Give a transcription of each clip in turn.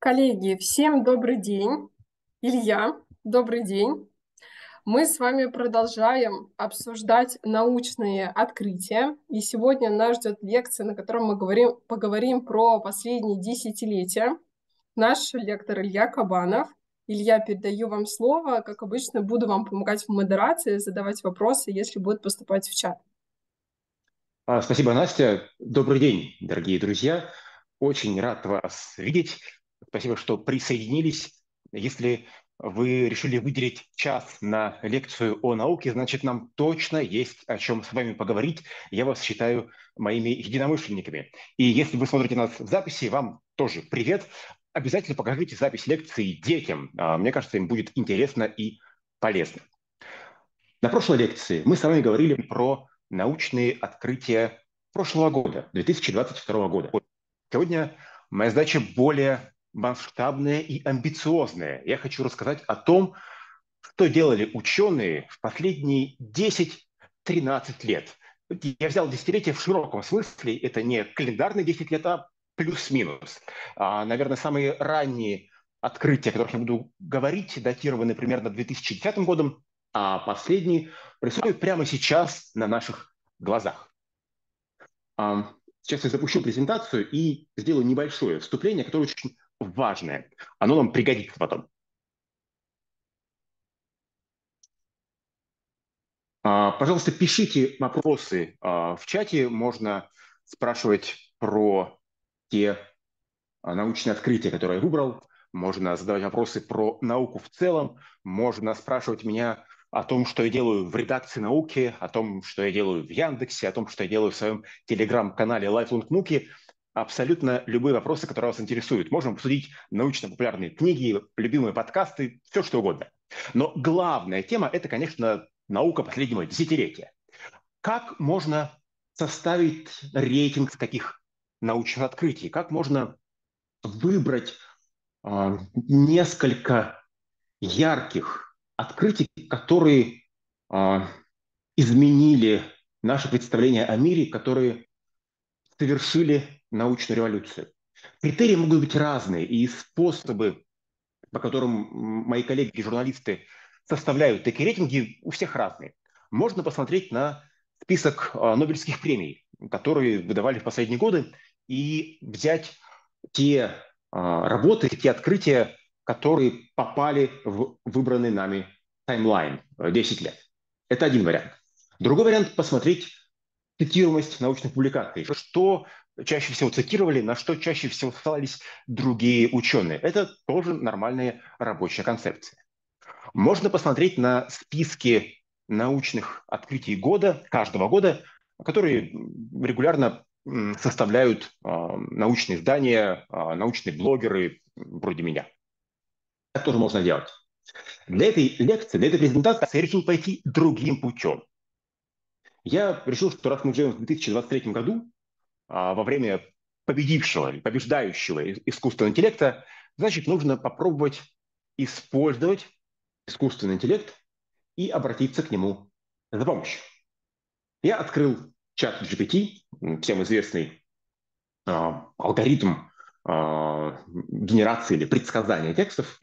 Коллеги, всем добрый день. Илья, добрый день. Мы с вами продолжаем обсуждать научные открытия. И сегодня нас ждет лекция, на которой мы говорим, поговорим про последние десятилетия. Наш лектор Илья Кабанов. Илья, передаю вам слово. Как обычно, буду вам помогать в модерации, задавать вопросы, если будут поступать в чат. А, спасибо, Настя. Добрый день, дорогие друзья. Очень рад вас видеть. Спасибо, что присоединились. Если вы решили выделить час на лекцию о науке, значит, нам точно есть о чем с вами поговорить. Я вас считаю моими единомышленниками. И если вы смотрите нас в записи, вам тоже привет. Обязательно покажите запись лекции детям. А, мне кажется, им будет интересно и полезно. На прошлой лекции мы с вами говорили про научные открытия прошлого года, 2022 года. Сегодня моя задача более масштабная и амбициозная. Я хочу рассказать о том, что делали ученые в последние 10-13 лет. Я взял десятилетие в широком смысле. Это не календарные 10 лет, а плюс-минус. А, наверное, самые ранние открытия, о которых я буду говорить, датированы примерно 2010 годом, а последние происходят прямо сейчас на наших глазах. Сейчас я запущу презентацию и сделаю небольшое вступление, которое очень важное. Оно нам пригодится потом. А, пожалуйста, пишите вопросы а, в чате. Можно спрашивать про те а, научные открытия, которые я выбрал. Можно задавать вопросы про науку в целом. Можно спрашивать меня о том, что я делаю в редакции науки, о том, что я делаю в Яндексе, о том, что я делаю в своем телеграм-канале Lifelong Нуки абсолютно любые вопросы, которые вас интересуют. Можем обсудить научно-популярные книги, любимые подкасты, все что угодно. Но главная тема – это, конечно, наука последнего десятилетия. Как можно составить рейтинг таких научных открытий? Как можно выбрать э, несколько ярких открытий, которые э, изменили наше представление о мире, которые совершили научную революцию. Критерии могут быть разные, и способы, по которым мои коллеги, журналисты составляют такие рейтинги, у всех разные. Можно посмотреть на список а, Нобелевских премий, которые выдавали в последние годы, и взять те а, работы, те открытия, которые попали в выбранный нами таймлайн 10 лет. Это один вариант. Другой вариант – посмотреть цитируемость научных публикаций. Что чаще всего цитировали, на что чаще всего ссылались другие ученые. Это тоже нормальная рабочая концепция. Можно посмотреть на списки научных открытий года, каждого года, которые регулярно составляют э, научные издания, э, научные блогеры вроде меня. Это тоже можно делать. Для этой лекции, для этой презентации я решил пойти другим путем. Я решил, что раз мы живем в 2023 году, а, во время победившего или побеждающего искусственного интеллекта, значит, нужно попробовать использовать искусственный интеллект и обратиться к нему за помощью. Я открыл чат GPT, всем известный э, алгоритм э, генерации или предсказания текстов,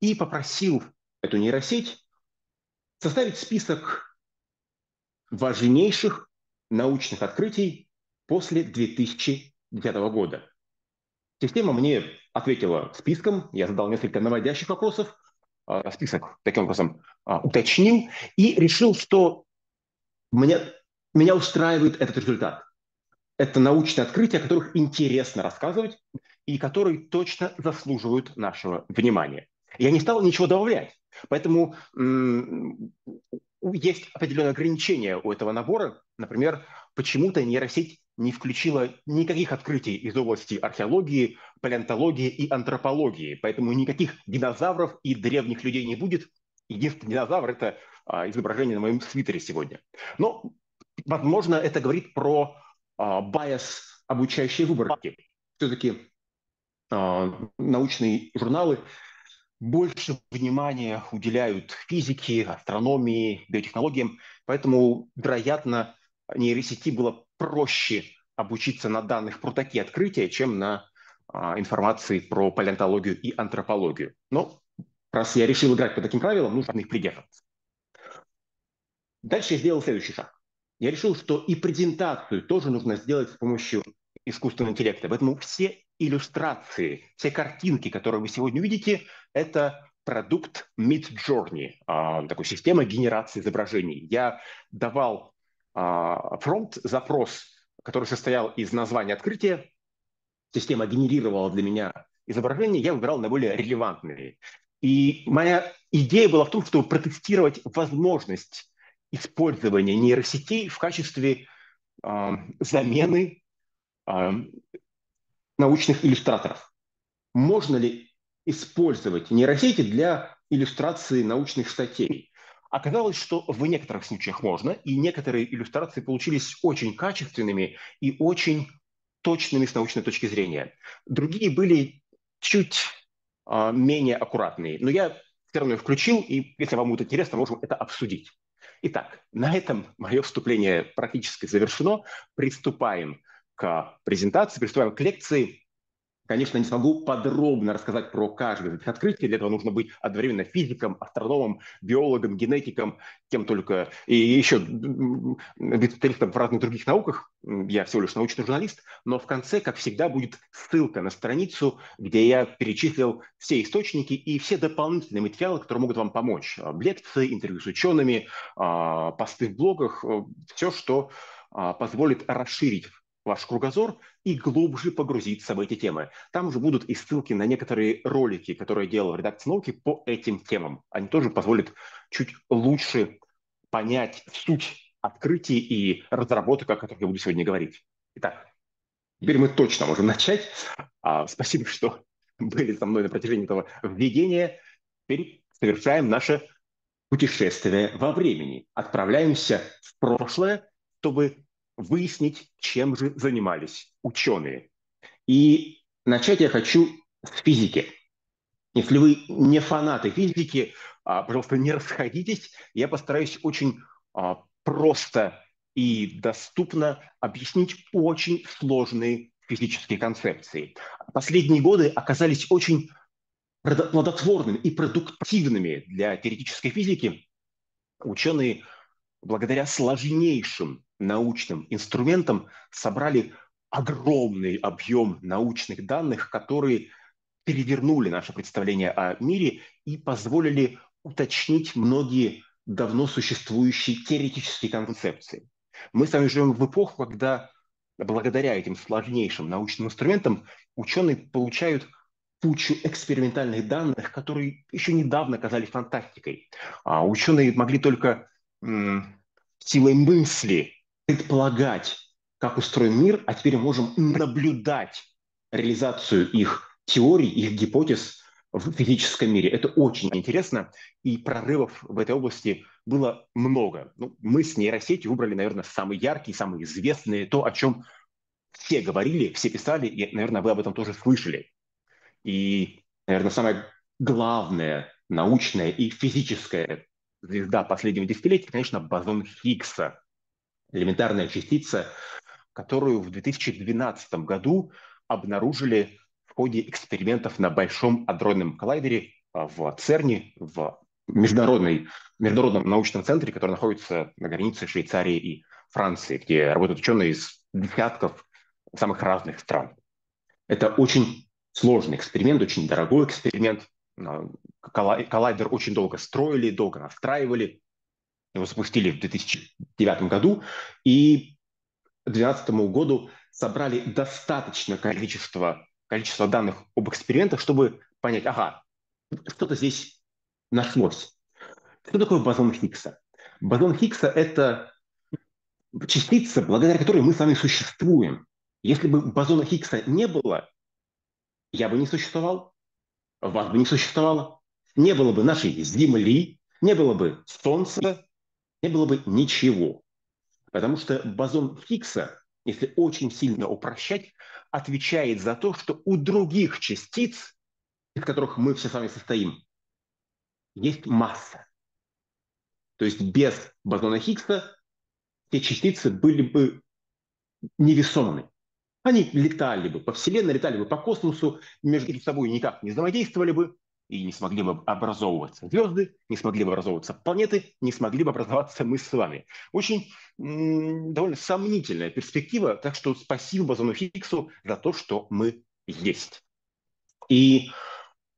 и попросил эту нейросеть составить список важнейших научных открытий после 2009 года. Система мне ответила списком, я задал несколько наводящих вопросов, а, список таким образом а, уточнил и решил, что мне, меня устраивает этот результат. Это научные открытия, о которых интересно рассказывать и которые точно заслуживают нашего внимания. Я не стал ничего добавлять, поэтому есть определенные ограничения у этого набора. Например, почему-то нейросеть не включила никаких открытий из области археологии, палеонтологии и антропологии. Поэтому никаких динозавров и древних людей не будет. Единственный динозавр – это а, изображение на моем свитере сегодня. Но, возможно, это говорит про а, байс обучающей выборки. Все-таки а, научные журналы больше внимания уделяют физике, астрономии, биотехнологиям, поэтому, вероятно, нейросети было проще обучиться на данных про такие открытия, чем на а, информации про палеонтологию и антропологию. Но раз я решил играть по таким правилам, нужно их придерживаться. Дальше я сделал следующий шаг. Я решил, что и презентацию тоже нужно сделать с помощью искусственного интеллекта. Поэтому все иллюстрации, все картинки, которые вы сегодня увидите, это продукт Midjourney, а, такой система генерации изображений. Я давал а, фронт запрос, который состоял из названия открытия. Система генерировала для меня изображение, я выбирал наиболее релевантные. И моя идея была в том, чтобы протестировать возможность использования нейросетей в качестве э, замены э, научных иллюстраторов. Можно ли использовать нейросети для иллюстрации научных статей? Оказалось, что в некоторых случаях можно, и некоторые иллюстрации получились очень качественными и очень точными с научной точки зрения. Другие были чуть э, менее аккуратные. Но я все равно их включил, и если вам будет интересно, можем это обсудить. Итак, на этом мое вступление практически завершено. Приступаем к презентации, приступаем к лекции. Конечно, не смогу подробно рассказать про каждое из этих открытий. Для этого нужно быть одновременно физиком, астрономом, биологом, генетиком, кем только, и еще специалистом в разных других науках. Я всего лишь научный журналист. Но в конце, как всегда, будет ссылка на страницу, где я перечислил все источники и все дополнительные материалы, которые могут вам помочь. Лекции, интервью с учеными, а, посты в блогах, все, что а, позволит расширить ваш кругозор и глубже погрузиться в эти темы. Там уже будут и ссылки на некоторые ролики, которые делал в редакции науки по этим темам. Они тоже позволят чуть лучше понять суть открытий и разработок, о которых я буду сегодня говорить. Итак, теперь мы точно можем начать. А, спасибо, что были со мной на протяжении этого введения. Теперь совершаем наше путешествие во времени. Отправляемся в прошлое, чтобы выяснить, чем же занимались ученые. И начать я хочу с физики. Если вы не фанаты физики, а, пожалуйста, не расходитесь. Я постараюсь очень а, просто и доступно объяснить очень сложные физические концепции. Последние годы оказались очень плодотворными и продуктивными для теоретической физики. Ученые благодаря сложнейшим научным инструментам собрали огромный объем научных данных, которые перевернули наше представление о мире и позволили уточнить многие давно существующие теоретические концепции. Мы с вами живем в эпоху, когда благодаря этим сложнейшим научным инструментам ученые получают кучу экспериментальных данных, которые еще недавно казались фантастикой. А ученые могли только силой мысли предполагать, как устроен мир, а теперь можем наблюдать реализацию их теорий, их гипотез в физическом мире. Это очень интересно, и прорывов в этой области было много. Ну, мы с нейросетью выбрали, наверное, самые яркие, самые известные, то, о чем все говорили, все писали, и, наверное, вы об этом тоже слышали. И, наверное, самое главное научное и физическое звезда последнего десятилетия, конечно, бозон Хиггса, элементарная частица, которую в 2012 году обнаружили в ходе экспериментов на Большом адронном коллайдере а, в ЦЕРНе, в международной, международном научном центре, который находится на границе Швейцарии и Франции, где работают ученые из десятков самых разных стран. Это очень сложный эксперимент, очень дорогой эксперимент, коллайдер очень долго строили, долго настраивали. Его запустили в 2009 году. И к 2012 году собрали достаточное количество, количество данных об экспериментах, чтобы понять, ага, что-то здесь нашлось. Что такое бозон Хиггса? Бозон Хиггса – это частица, благодаря которой мы с вами существуем. Если бы бозона Хиггса не было, я бы не существовал, вас бы не существовало, не было бы нашей Земли, не было бы Солнца, не было бы ничего. Потому что бозон Хиггса, если очень сильно упрощать, отвечает за то, что у других частиц, из которых мы все с вами состоим, есть масса. То есть без бозона Хиггса все частицы были бы невесомыми. Они летали бы по Вселенной, летали бы по космосу, между собой никак не взаимодействовали бы, и не смогли бы образовываться звезды, не смогли бы образовываться планеты, не смогли бы образоваться мы с вами. Очень довольно сомнительная перспектива, так что спасибо Бозону Хиггсу за то, что мы есть. И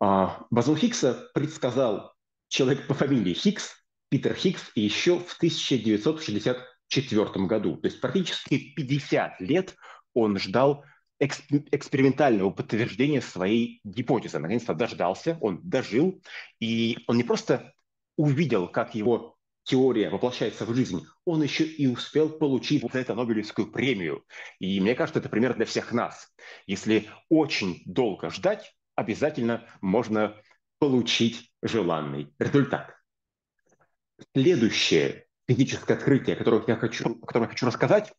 а, Бозон Хиггса предсказал человек по фамилии Хиггс, Питер Хиггс, еще в 1964 году. То есть практически 50 лет он ждал экспериментального подтверждения своей гипотезы. Наконец-то дождался, он дожил, и он не просто увидел, как его теория воплощается в жизнь, он еще и успел получить за это Нобелевскую премию. И мне кажется, это пример для всех нас. Если очень долго ждать, обязательно можно получить желанный результат. Следующее физическое открытие, которое я хочу, о котором я хочу рассказать,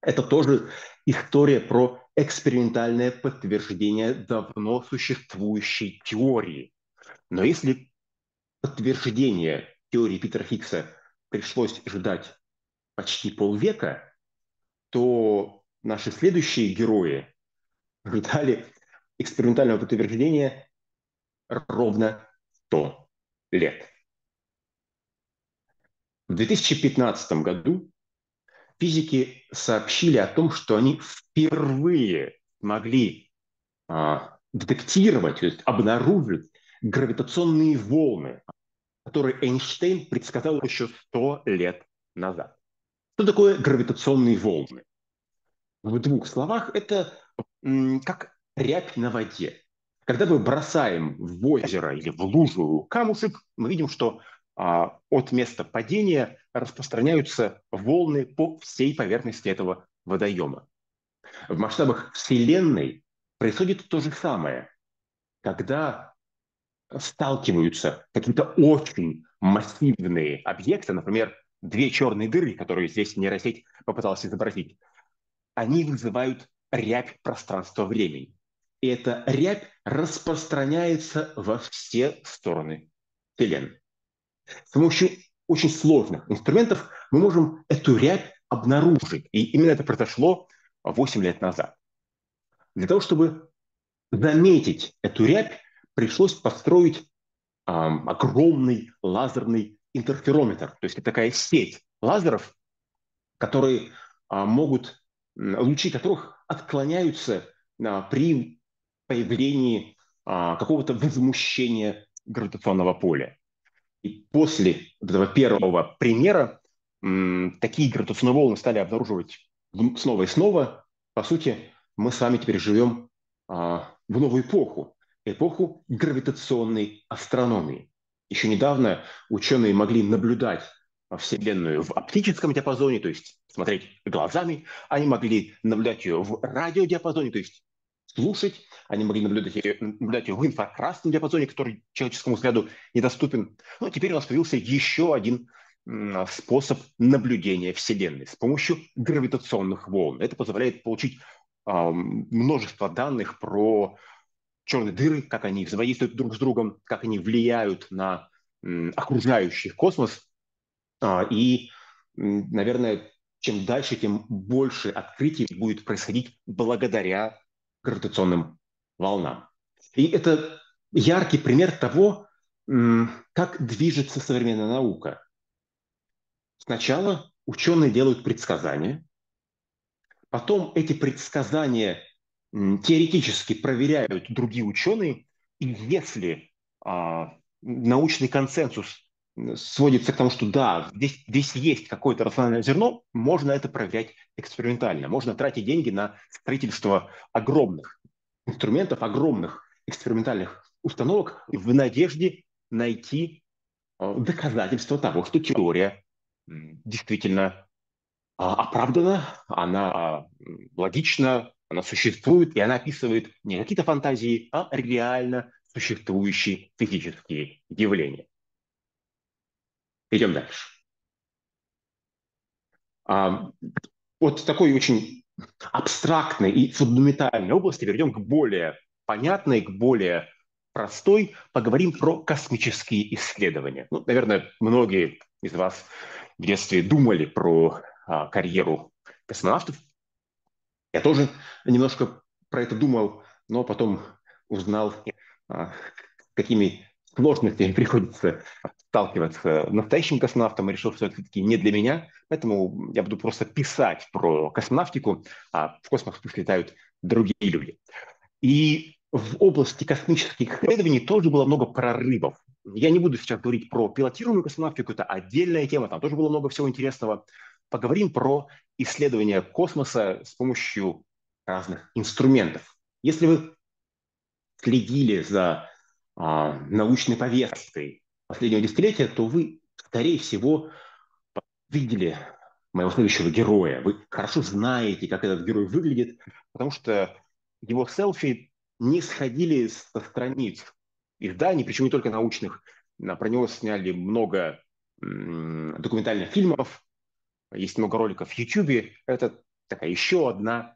это тоже история про экспериментальное подтверждение давно существующей теории. Но если подтверждение теории Питера Хиггса пришлось ждать почти полвека, то наши следующие герои ждали экспериментального подтверждения ровно 100 лет. В 2015 году физики сообщили о том, что они впервые могли а, детектировать, то есть обнаружить гравитационные волны, которые Эйнштейн предсказал еще сто лет назад. Что такое гравитационные волны? В двух словах это м, как рябь на воде. Когда мы бросаем в озеро или в лужу камушек, мы видим, что от места падения распространяются волны по всей поверхности этого водоема. В масштабах Вселенной происходит то же самое. Когда сталкиваются какие-то очень массивные объекты, например, две черные дыры, которые здесь нейросеть попыталась изобразить, они вызывают рябь пространства-времени. И эта рябь распространяется во все стороны Вселенной. С помощью очень сложных инструментов мы можем эту рябь обнаружить. И именно это произошло 8 лет назад. Для того, чтобы заметить эту рябь, пришлось построить эм, огромный лазерный интерферометр. То есть это такая сеть лазеров, которые э, могут, лучи которых отклоняются э, при появлении э, какого-то возмущения гравитационного поля. И после этого первого примера такие гравитационные волны стали обнаруживать снова и снова. По сути, мы с вами теперь живем а, в новую эпоху, эпоху гравитационной астрономии. Еще недавно ученые могли наблюдать Вселенную в оптическом диапазоне, то есть смотреть глазами, они могли наблюдать ее в радиодиапазоне, то есть слушать, они могли наблюдать наблюдать ее в инфракрасном диапазоне, который человеческому взгляду недоступен. Но теперь у нас появился еще один способ наблюдения Вселенной с помощью гравитационных волн. Это позволяет получить э, множество данных про черные дыры, как они взаимодействуют друг с другом, как они влияют на окружающий космос. Э, и, наверное, чем дальше, тем больше открытий будет происходить благодаря гравитационным волнам. И это яркий пример того, как движется современная наука. Сначала ученые делают предсказания, потом эти предсказания теоретически проверяют другие ученые, и если а, научный консенсус сводится к тому, что да, здесь, здесь есть какое-то рациональное зерно, можно это проверять экспериментально. Можно тратить деньги на строительство огромных инструментов, огромных экспериментальных установок в надежде найти э, доказательства того, что теория действительно а, оправдана, она а, логична, она существует, и она описывает не какие-то фантазии, а реально существующие физические явления. Идем дальше. А, от такой очень абстрактной и фундаментальной области перейдем к более понятной, к более простой. Поговорим про космические исследования. Ну, наверное, многие из вас в детстве думали про а, карьеру космонавтов. Я тоже немножко про это думал, но потом узнал, а, какими сложностями приходится сталкиваться настоящим космонавтом, решил, что это все-таки не для меня, поэтому я буду просто писать про космонавтику, а в космос пусть летают другие люди. И в области космических исследований тоже было много прорывов. Я не буду сейчас говорить про пилотируемую космонавтику, это отдельная тема, там тоже было много всего интересного. Поговорим про исследование космоса с помощью разных инструментов. Если вы следили за а, научной повесткой последнего десятилетия, то вы, скорее всего, видели моего следующего героя. Вы хорошо знаете, как этот герой выглядит, потому что его селфи не сходили со страниц изданий, причем не только научных. Про него сняли много документальных фильмов, есть много роликов в YouTube. Это такая еще одна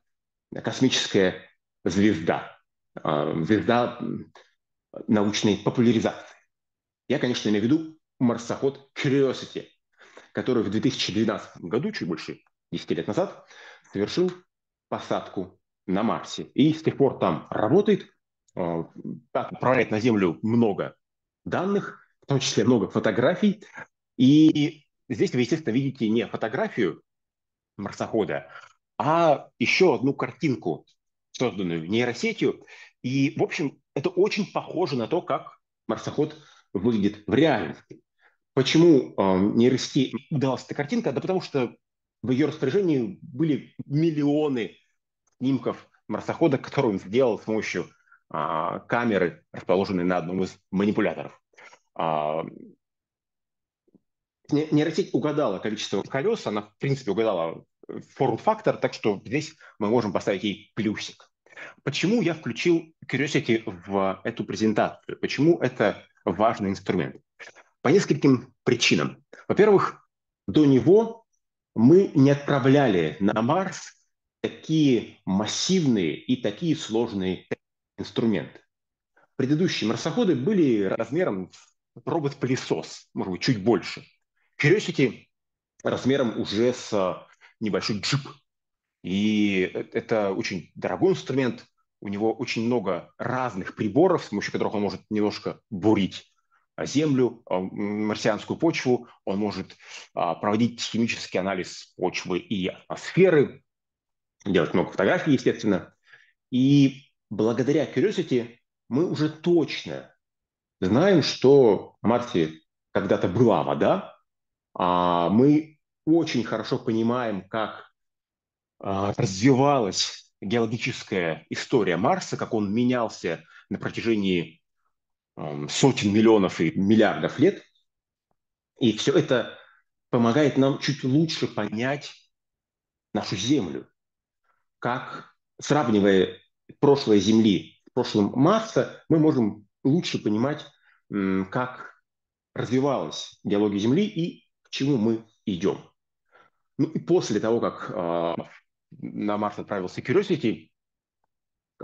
космическая звезда, а, звезда научной популяризации. Я, конечно, имею в виду марсоход Curiosity, который в 2012 году, чуть больше 10 лет назад, совершил посадку на Марсе. И с тех пор там работает, а, отправляет на Землю много данных, в том числе много фотографий. И здесь вы, естественно, видите не фотографию марсохода, а еще одну картинку, созданную нейросетью. И, в общем, это очень похоже на то, как марсоход выглядит в реальности. Почему э, нейросети удалась эта картинка? Да потому что в ее распоряжении были миллионы снимков марсохода, который он сделал с помощью а, камеры, расположенной на одном из манипуляторов. А, нейросеть угадала количество колес, она, в принципе, угадала форм-фактор, так что здесь мы можем поставить ей плюсик. Почему я включил Curiosity в эту презентацию? Почему это важный инструмент? По нескольким причинам. Во-первых, до него мы не отправляли на Марс такие массивные и такие сложные инструменты. Предыдущие марсоходы были размером робот-пылесос, может быть, чуть больше. Curiosity размером уже с небольшой джип. И это очень дорогой инструмент, у него очень много разных приборов, с помощью которых он может немножко бурить землю, марсианскую почву, он может а, проводить химический анализ почвы и атмосферы, делать много фотографий, естественно. И благодаря Curiosity мы уже точно знаем, что в Марсе когда-то была вода, а мы очень хорошо понимаем, как развивалась геологическая история Марса, как он менялся на протяжении сотен миллионов и миллиардов лет. И все это помогает нам чуть лучше понять нашу Землю как, сравнивая прошлое Земли с прошлым Марса, мы можем лучше понимать, как развивалась геология Земли и к чему мы идем. Ну и после того, как э, на Марс отправился Curiosity,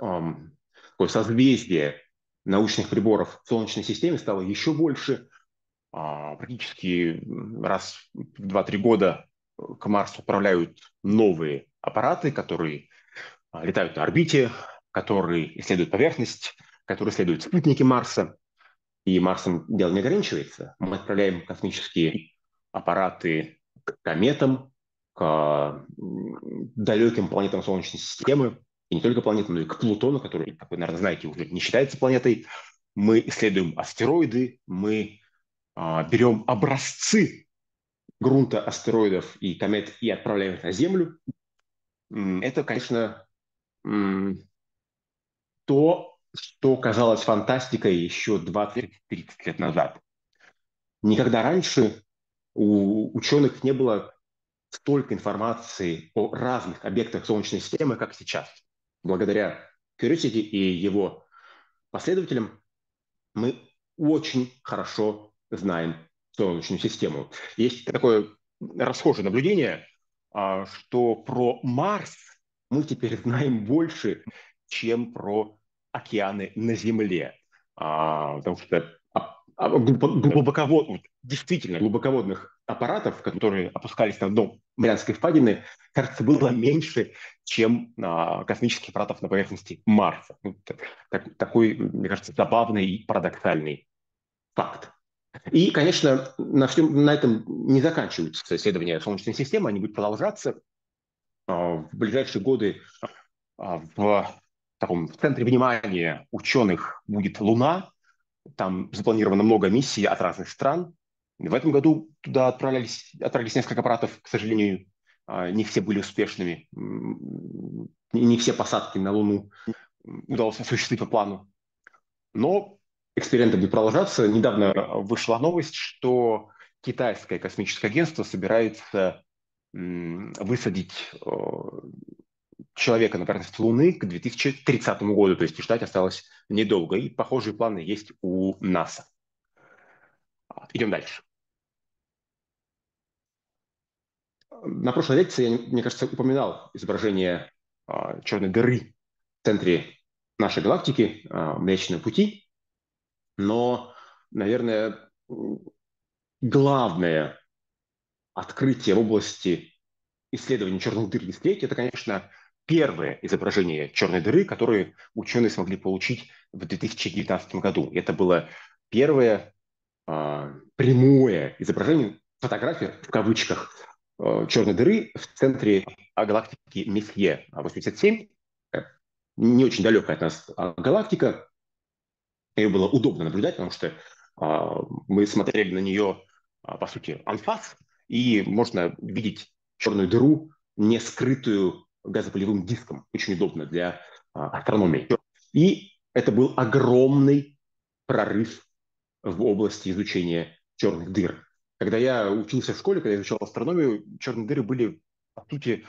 э, такое созвездие научных приборов в Солнечной системе стало еще больше. Э, практически раз в 2-3 года к Марсу отправляют новые аппараты, которые а, летают на орбите, которые исследуют поверхность, которые исследуют спутники Марса. И Марсом дело не ограничивается. Мы отправляем космические аппараты к кометам, к далеким планетам Солнечной системы, и не только планетам, но и к Плутону, который, как вы, наверное, знаете, уже не считается планетой. Мы исследуем астероиды, мы а, берем образцы грунта астероидов и комет и отправляем их на Землю. Это, конечно, то, что казалось фантастикой еще 20-30 лет назад. Никогда раньше у ученых не было столько информации о разных объектах Солнечной системы, как сейчас. Благодаря Curiosity и его последователям мы очень хорошо знаем Солнечную систему. Есть такое расхожее наблюдение, а, что про Марс мы теперь знаем больше, чем про океаны на Земле. А, потому что а, глубоковод, действительно глубоководных аппаратов, которые опускались на дно Марианской впадины, кажется, было меньше, чем а, космических аппаратов на поверхности Марса. Так, такой, мне кажется, забавный и парадоксальный факт. И, конечно, на, всем, на этом не заканчиваются исследования Солнечной системы, они будут продолжаться. А, в ближайшие годы а, в таком в центре внимания ученых будет Луна. Там запланировано много миссий от разных стран. В этом году туда отправлялись, отправились несколько аппаратов. К сожалению, а, не все были успешными. Не все посадки на Луну удалось осуществить по плану. Но эксперименты будут продолжаться. Недавно вышла новость, что китайское космическое агентство собирается высадить человека на поверхность Луны к 2030 году, то есть ждать осталось недолго. И похожие планы есть у НАСА. Идем дальше. На прошлой лекции я, мне кажется, упоминал изображение а, черной дыры в центре нашей галактики, а, Млечного Пути. Но, наверное, главное открытие в области исследования черных дыр десятилетия – это, конечно, первое изображение черной дыры, которое ученые смогли получить в 2019 году. Это было первое э, прямое изображение, фотография в кавычках черной дыры в центре галактики Месье 87. Не очень далекая от нас галактика. Ее было удобно наблюдать, потому что э, мы смотрели на нее, э, по сути, анфас, и можно видеть черную дыру, не скрытую газопылевым диском. Очень удобно для а, астрономии. И это был огромный прорыв в области изучения черных дыр. Когда я учился в школе, когда я изучал астрономию, черные дыры были, по сути,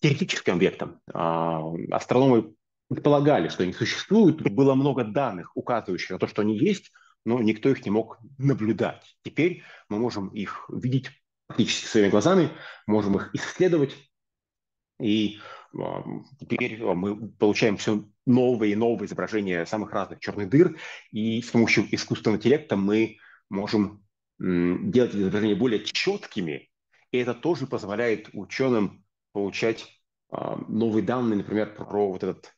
теоретическим объектом. А, астрономы предполагали, что они существуют, было много данных, указывающих на то, что они есть, но никто их не мог наблюдать. Теперь мы можем их видеть практически своими глазами, можем их исследовать, и Теперь мы получаем все новые и новые изображения самых разных черных дыр, и с помощью искусственного интеллекта мы можем делать изображения более четкими, и это тоже позволяет ученым получать новые данные, например, про вот этот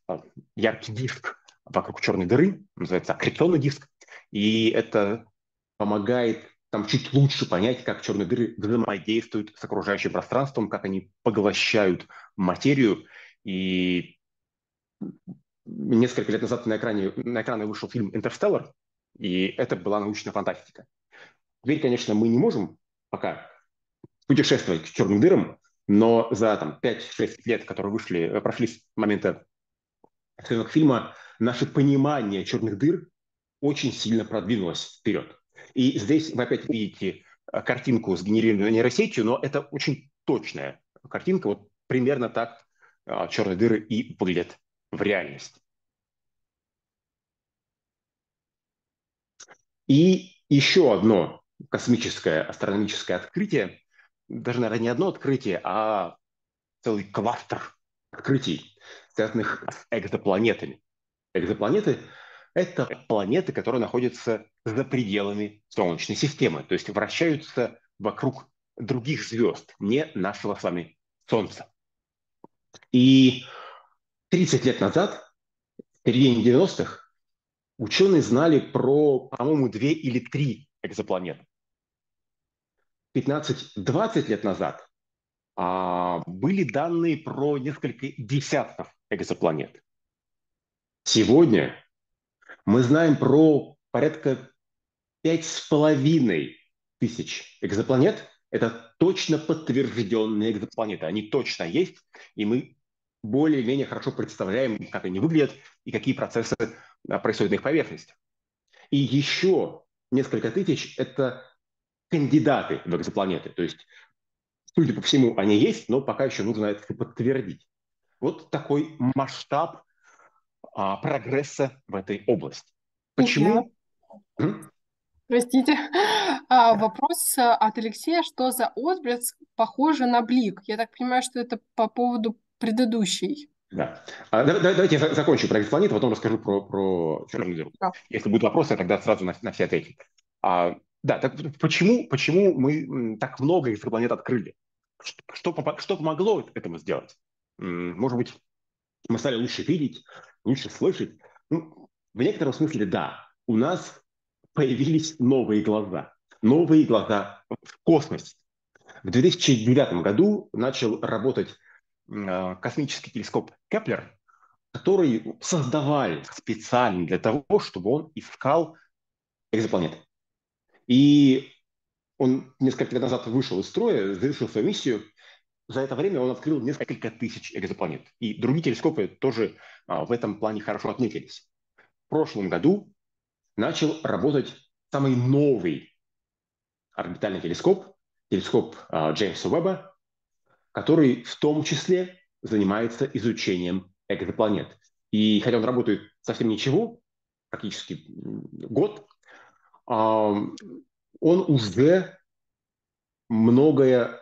яркий диск вокруг черной дыры, называется аккреционный диск, и это помогает там чуть лучше понять, как черные дыры взаимодействуют с окружающим пространством, как они поглощают материю. И несколько лет назад на экране, на экраны вышел фильм «Интерстеллар», и это была научная фантастика. Теперь, конечно, мы не можем пока путешествовать к черным дырам, но за там, 5-6 лет, которые вышли, прошли с момента съемок фильма, наше понимание черных дыр очень сильно продвинулось вперед. И здесь вы опять видите э, картинку с генерированной нейросетью, но это очень точная картинка. Вот примерно так а, черные дыры и выглядят в реальности. И еще одно космическое астрономическое открытие, даже, наверное, не одно открытие, а целый кластер открытий, связанных с экзопланетами. Экзопланеты это планеты, которые находятся за пределами Солнечной системы, то есть вращаются вокруг других звезд, не нашего с вами Солнца. И 30 лет назад, в середине 90-х, ученые знали про, по-моему, две или три экзопланеты. 15-20 лет назад а, были данные про несколько десятков экзопланет. Сегодня мы знаем про порядка пять с половиной тысяч экзопланет. Это точно подтвержденные экзопланеты. Они точно есть, и мы более-менее хорошо представляем, как они выглядят и какие процессы а, происходят на их поверхности. И еще несколько тысяч – это кандидаты в экзопланеты. То есть, судя по всему, они есть, но пока еще нужно это подтвердить. Вот такой масштаб а, прогресса в этой области. Почему? Простите. А, вопрос э, от Алексея. Что за отблеск похоже на блик? Я так понимаю, что это по поводу предыдущей. Да. А, давайте я закончу про экзопланету, потом расскажу про, про черную дыру. Да. Если будут вопросы, тогда сразу на, на все ответить. А, Да, так почему, почему мы так много экзопланет открыли? Что, что, помогло этому сделать? Может быть, мы стали лучше видеть, лучше слышать? Ну, в некотором смысле, да. У нас появились новые глаза. Новые глаза в космосе. В 2009 году начал работать а, космический телескоп Кеплер, который создавали специально для того, чтобы он искал экзопланеты. И он несколько лет назад вышел из строя, завершил свою миссию. За это время он открыл несколько тысяч экзопланет. И другие телескопы тоже а, в этом плане хорошо отметились. В прошлом году начал работать самый новый орбитальный телескоп, телескоп а, Джеймса Уэбба, который в том числе занимается изучением экзопланет. И хотя он работает совсем ничего, практически год, он уже многое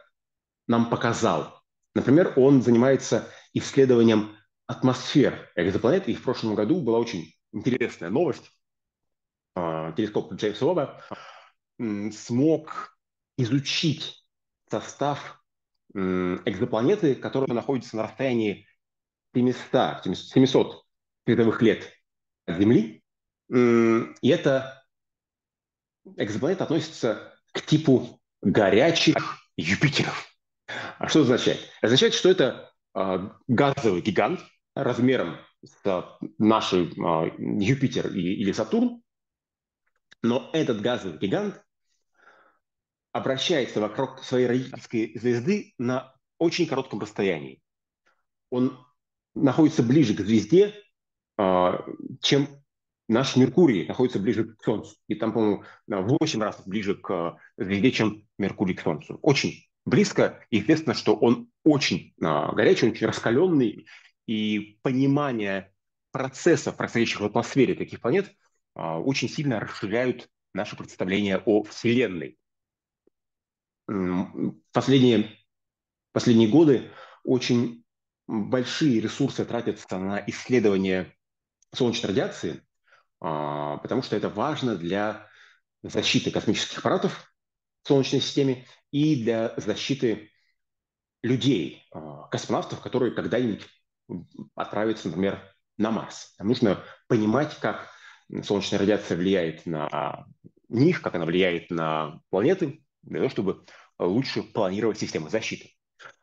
нам показал. Например, он занимается исследованием атмосфер экзопланет, и в прошлом году была очень интересная новость. А, телескоп Джеймса Уэбба смог изучить состав экзопланеты, которая находится на расстоянии 700, 700 световых лет от Земли. И это экзопланета относится к типу горячих Юпитеров. А что это означает? означает, что это э, газовый гигант размером с нашей э, Юпитер или, или Сатурн, но этот газовый гигант обращается вокруг своей родительской звезды на очень коротком расстоянии. Он находится ближе к звезде, э, чем наш Меркурий находится ближе к Солнцу. И там, по-моему, в 8 раз ближе к звезде, чем Меркурий к Солнцу. Очень близко. И известно, что он очень а, горячий, очень раскаленный. И понимание процессов, происходящих в атмосфере таких планет, а, очень сильно расширяют наше представление о Вселенной. Последние, последние годы очень большие ресурсы тратятся на исследование солнечной радиации, потому что это важно для защиты космических аппаратов в Солнечной системе и для защиты людей, а, космонавтов, которые когда-нибудь отправятся, например, на Марс. Нам нужно понимать, как солнечная радиация влияет на них, как она влияет на планеты, для того, чтобы лучше планировать систему защиты.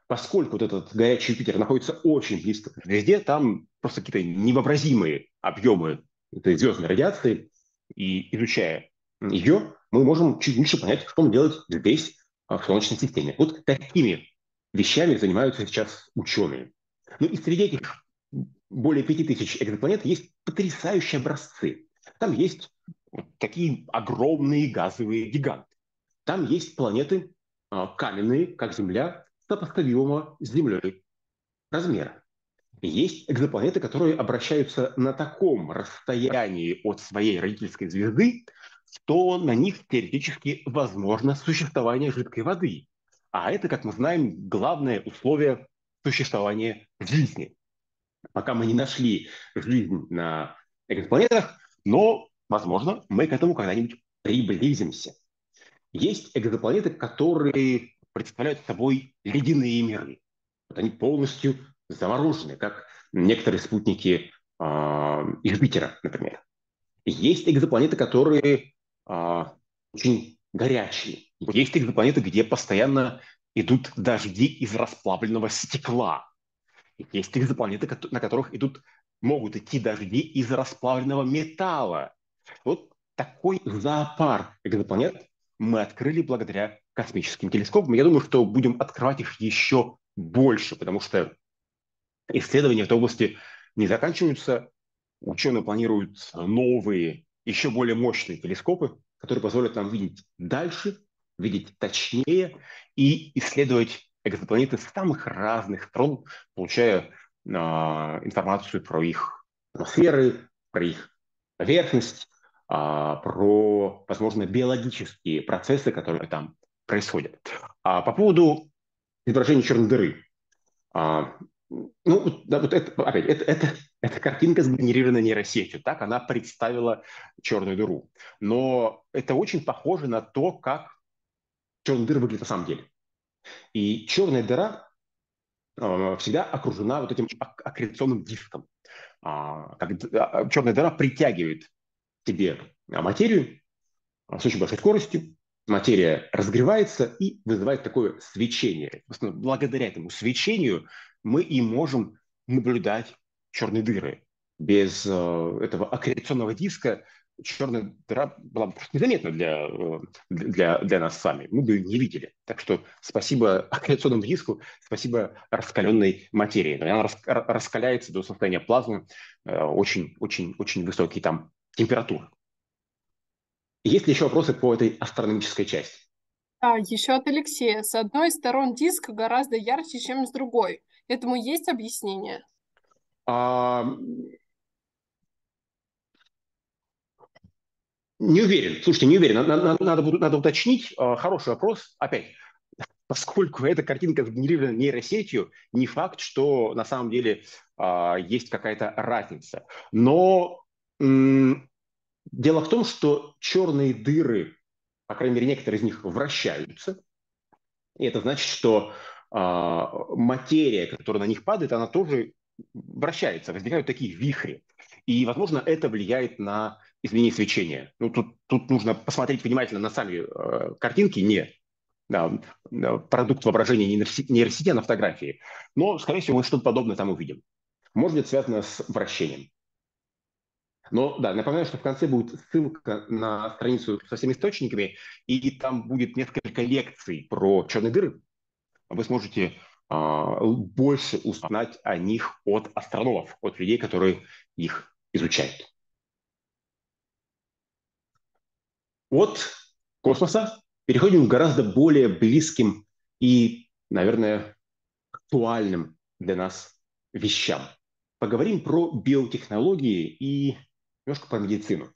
Поскольку вот этот горячий Юпитер находится очень близко к звезде, там просто какие-то невообразимые объемы этой звездной радиации, и изучая ее, мы можем чуть лучше понять, что он делает здесь, а, в Солнечной системе. Вот такими вещами занимаются сейчас ученые. Ну и среди этих более 5000 экзопланет есть потрясающие образцы. Там есть такие огромные газовые гиганты. Там есть планеты а, каменные, как Земля, сопоставимого с Землей размера. Есть экзопланеты, которые обращаются на таком расстоянии от своей родительской звезды, что на них теоретически возможно существование жидкой воды. А это, как мы знаем, главное условие существования жизни. Пока мы не нашли жизнь на экзопланетах, но, возможно, мы к этому когда-нибудь приблизимся. Есть экзопланеты, которые представляют собой ледяные миры. Вот они полностью заморожены, как некоторые спутники э, Юпитера, например. Есть экзопланеты, которые э, очень горячие. Есть экзопланеты, где постоянно идут дожди из расплавленного стекла. Есть экзопланеты, на которых идут, могут идти дожди из расплавленного металла. Вот такой зоопарк экзопланет мы открыли благодаря космическим телескопам. Я думаю, что будем открывать их еще больше, потому что исследования в этой области не заканчиваются. Ученые планируют новые, еще более мощные телескопы, которые позволят нам видеть дальше, видеть точнее и исследовать экзопланеты самых разных сторон, получая э, информацию про их атмосферы, про их поверхность, э, про, возможно, биологические процессы, которые там происходят. А по поводу изображения черной дыры. А, ну, да, вот это, опять, это, это, это картинка сгенерирована нейросетью, так она представила черную дыру. Но это очень похоже на то, как черная дыра выглядит на самом деле. И черная дыра э, всегда окружена вот этим аккреционным диском. А, как, а, черная дыра притягивает к себе материю с очень большой скоростью, материя разгревается и вызывает такое свечение. Благодаря этому свечению мы и можем наблюдать черные дыры. Без э, этого аккреционного диска черная дыра была бы просто незаметна для, э, для, для нас с вами. Мы бы ее не видели. Так что спасибо аккреционному диску, спасибо раскаленной материи. Она рас, раскаляется до состояния плазмы очень-очень-очень э, высокие там температуры. Есть ли еще вопросы по этой астрономической части? Да, еще от Алексея. С одной из сторон диска гораздо ярче, чем с другой. Этому есть объяснение? А... Не уверен. Слушайте, не уверен. Надо, надо, надо, уточнить. А, хороший вопрос. Опять, поскольку эта картинка сгенерирована нейросетью, не факт, что на самом деле а, есть какая-то разница. Но м- дело в том, что черные дыры, по крайней мере, некоторые из них вращаются. И это значит, что материя, которая на них падает, она тоже вращается, возникают такие вихри. И, возможно, это влияет на изменение свечения. Ну, тут, тут нужно посмотреть внимательно на сами э, картинки, не да, продукт воображения нейросети, а на фотографии. Но, скорее всего, мы что-то подобное там увидим. Может быть, связано с вращением. Но да, напоминаю, что в конце будет ссылка на страницу со всеми источниками, и там будет несколько лекций про черные дыры, вы сможете а, больше узнать о них от астрономов, от людей, которые их изучают. От космоса переходим к гораздо более близким и, наверное, актуальным для нас вещам. Поговорим про биотехнологии и немножко про медицину.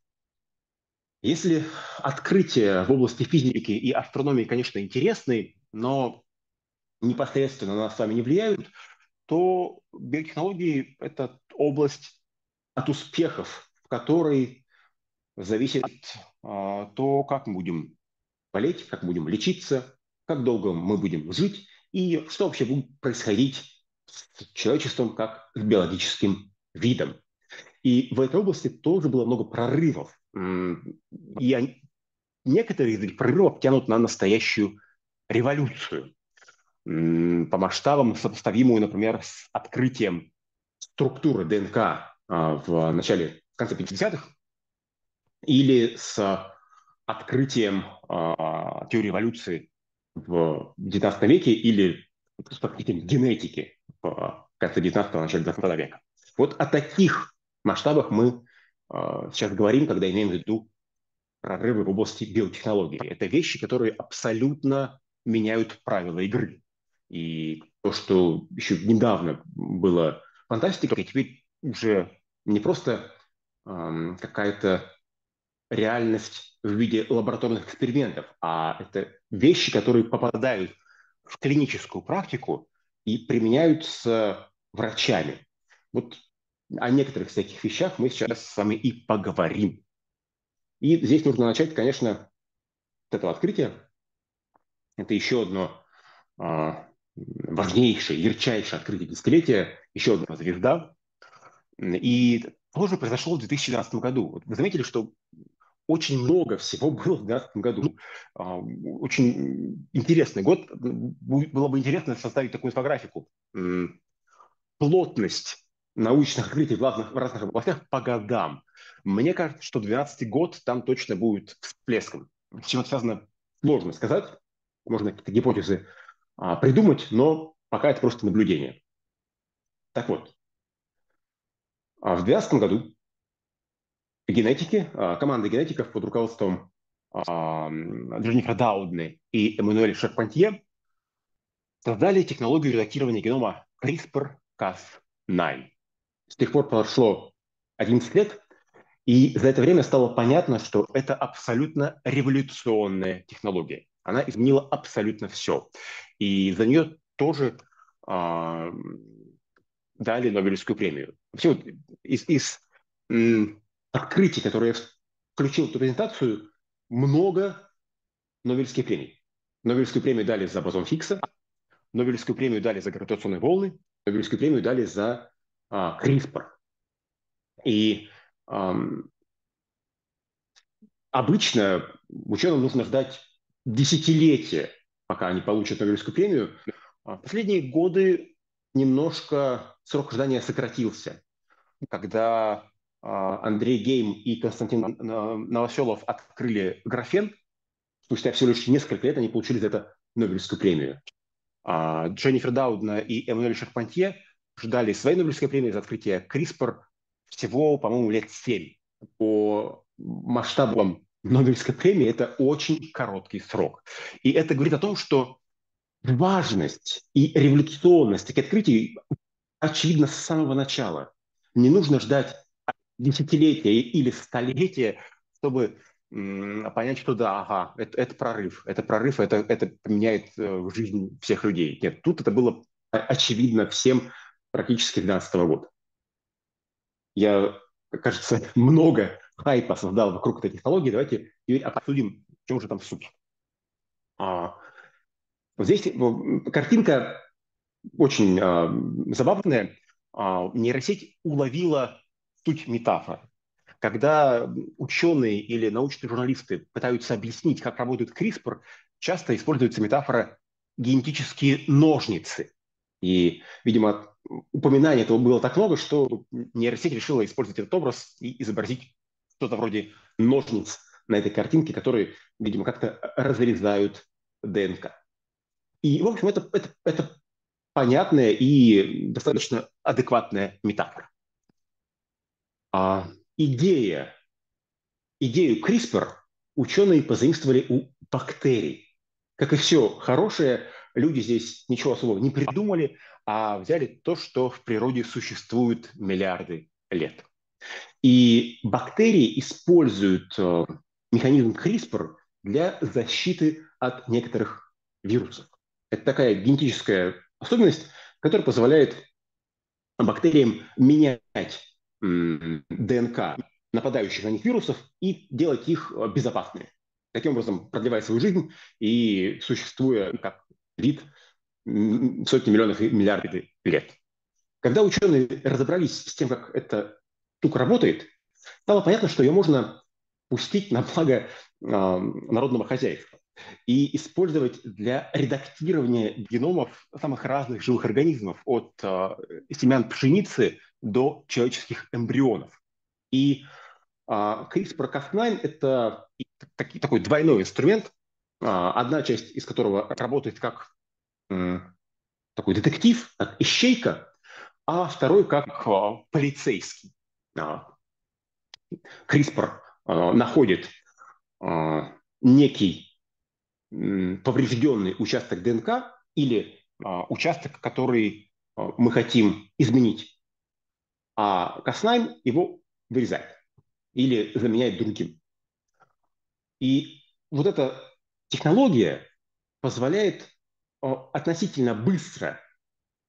Если открытия в области физики и астрономии, конечно, интересны, но непосредственно на нас с вами не влияют, то биотехнологии – это область от успехов, в которой зависит а, то, как мы будем болеть, как будем лечиться, как долго мы будем жить и что вообще будет происходить с человечеством как с биологическим видом. И в этой области тоже было много прорывов. И они, некоторые из этих прорывов тянут на настоящую революцию по масштабам сопоставимую, например, с открытием структуры ДНК а, в начале, в конце 50-х, или с открытием а, теории эволюции в 19 веке, или с открытием генетики в конце 19-го, начале 20 века. Вот о таких масштабах мы а, сейчас говорим, когда имеем в виду прорывы в области биотехнологий. Это вещи, которые абсолютно меняют правила игры. И то, что еще недавно было фантастикой, теперь уже не просто эм, какая-то реальность в виде лабораторных экспериментов, а это вещи, которые попадают в клиническую практику и применяются врачами. Вот о некоторых таких вещах мы сейчас с вами и поговорим. И здесь нужно начать, конечно, с этого открытия. Это еще одно а, важнейшее, ярчайшее открытие десятилетия, еще одна звезда. И тоже произошло в 2012 году. Вы заметили, что очень много всего было в 2012 году. А, очень интересный год. Было бы интересно составить такую инфографику. Плотность научных открытий в разных, в разных областях по годам. Мне кажется, что 2012 год там точно будет всплеском. С чем это связано, сложно сказать. Можно какие-то гипотезы а, придумать, но пока это просто наблюдение. Так вот, а в 2012 году генетики, а, команда генетиков под руководством Дженнифер Даудны и Эммануэля Шарпантье создали технологию редактирования генома CRISPR-Cas9. С тех пор прошло 11 лет, и за это время стало понятно, что это абсолютно революционная технология. Она изменила абсолютно все. И за нее тоже а, дали Нобелевскую премию. Вообще вот из, из м, открытий, которые я включил в эту презентацию, много Нобелевских премий. Нобелевскую премию дали за бозон Хиггса, Нобелевскую премию дали за гравитационные волны, Нобелевскую премию дали за а, CRISPR. И ам, обычно ученым нужно ждать десятилетия, пока они получат Нобелевскую премию. А последние годы немножко срок ожидания сократился, когда а, Андрей Гейм и Константин Новоселов открыли графен, спустя всего лишь несколько лет они получили за это Нобелевскую премию. А Дженнифер Даудна и Эммануэль Шарпантье ждали своей Нобелевской премии за открытие CRISPR всего, по-моему, лет семь. По масштабам Нобелевской премии это очень короткий срок. И это говорит о том, что важность и революционность таких открытий очевидно с самого начала. Не нужно ждать десятилетия или столетия, чтобы понять, что да, ага, это, это прорыв, это прорыв, это, это поменяет э, жизнь всех людей. Нет, тут это было очевидно всем практически 2012 года. Я, кажется, много хайпа создал вокруг этой технологии. Давайте теперь обсудим, в чем же там суть. А, вот здесь картинка очень а, забавная. А, нейросеть уловила суть метафор. Когда ученые или научные журналисты пытаются объяснить, как работает CRISPR, часто используется метафора генетические ножницы. И, видимо, упоминания этого было так много, что нейросеть решила использовать этот образ и изобразить что-то вроде ножниц на этой картинке, которые, видимо, как-то разрезают ДНК. И, в общем, это, это, это понятная и достаточно адекватная метафора. А идея, идею CRISPR ученые позаимствовали у бактерий. Как и все хорошее, люди здесь ничего особого не придумали, а взяли то, что в природе существует миллиарды лет. И бактерии используют э, механизм CRISPR для защиты от некоторых вирусов. Это такая генетическая особенность, которая позволяет бактериям менять ДНК нападающих на них вирусов и делать их э, безопасными. Таким образом, продлевая свою жизнь и существуя как вид сотни миллионов и миллиарды лет. Когда ученые разобрались с тем, как эта штука работает, стало понятно, что ее можно пустить на благо э, народного хозяйства и использовать для редактирования геномов самых разных живых организмов, от э, семян пшеницы до человеческих эмбрионов. И э, CRISPR-Cas9 – это таки, такой двойной инструмент, э, одна часть из которого работает как э, такой детектив, как ищейка, а второй как э, полицейский. Э, CRISPR э, находит э, некий поврежденный участок ДНК или а, участок, который а, мы хотим изменить. А Cas9 его вырезает или заменяет другим. И вот эта технология позволяет а, относительно быстро,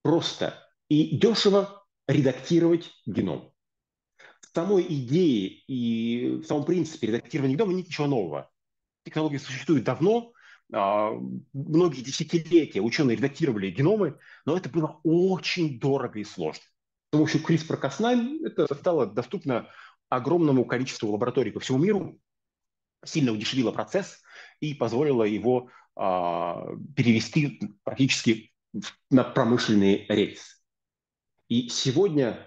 просто и дешево редактировать геном. Самой идее и в самом принципе редактирования генома нет ничего нового. Технология существует давно, а, многие десятилетия ученые редактировали геномы, но это было очень дорого и сложно. С помощью CRISPR-Cas9 это стало доступно огромному количеству лабораторий по всему миру, сильно удешевило процесс и позволило его а, перевести практически на промышленный рельс. И сегодня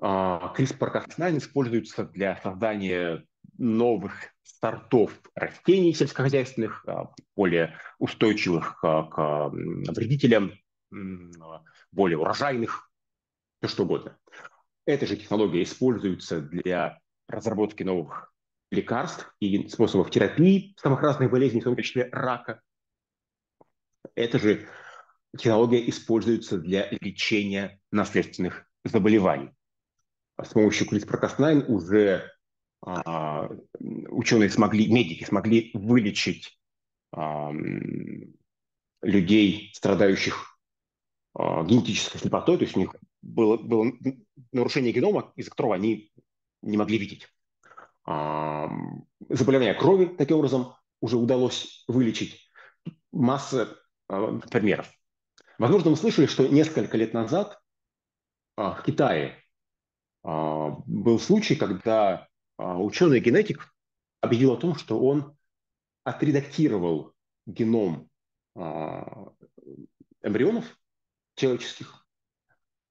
CRISPR-Cas9 используется для создания новых сортов растений сельскохозяйственных, а, более устойчивых к вредителям, более урожайных, все что угодно. Эта же технология используется для разработки новых лекарств и способов терапии самых разных болезней, в том числе рака. Эта же технология используется для лечения наследственных заболеваний. С помощью CRISPR-Cas9 уже а, ученые смогли, медики смогли вылечить а, людей, страдающих а, генетической слепотой, то есть у них было, было нарушение генома, из-за которого они не могли видеть. Заболевание крови, таким образом, уже удалось вылечить. Масса а, примеров. Возможно, вы слышали, что несколько лет назад а, в Китае а, был случай, когда ученый-генетик объявил о том, что он отредактировал геном эмбрионов человеческих,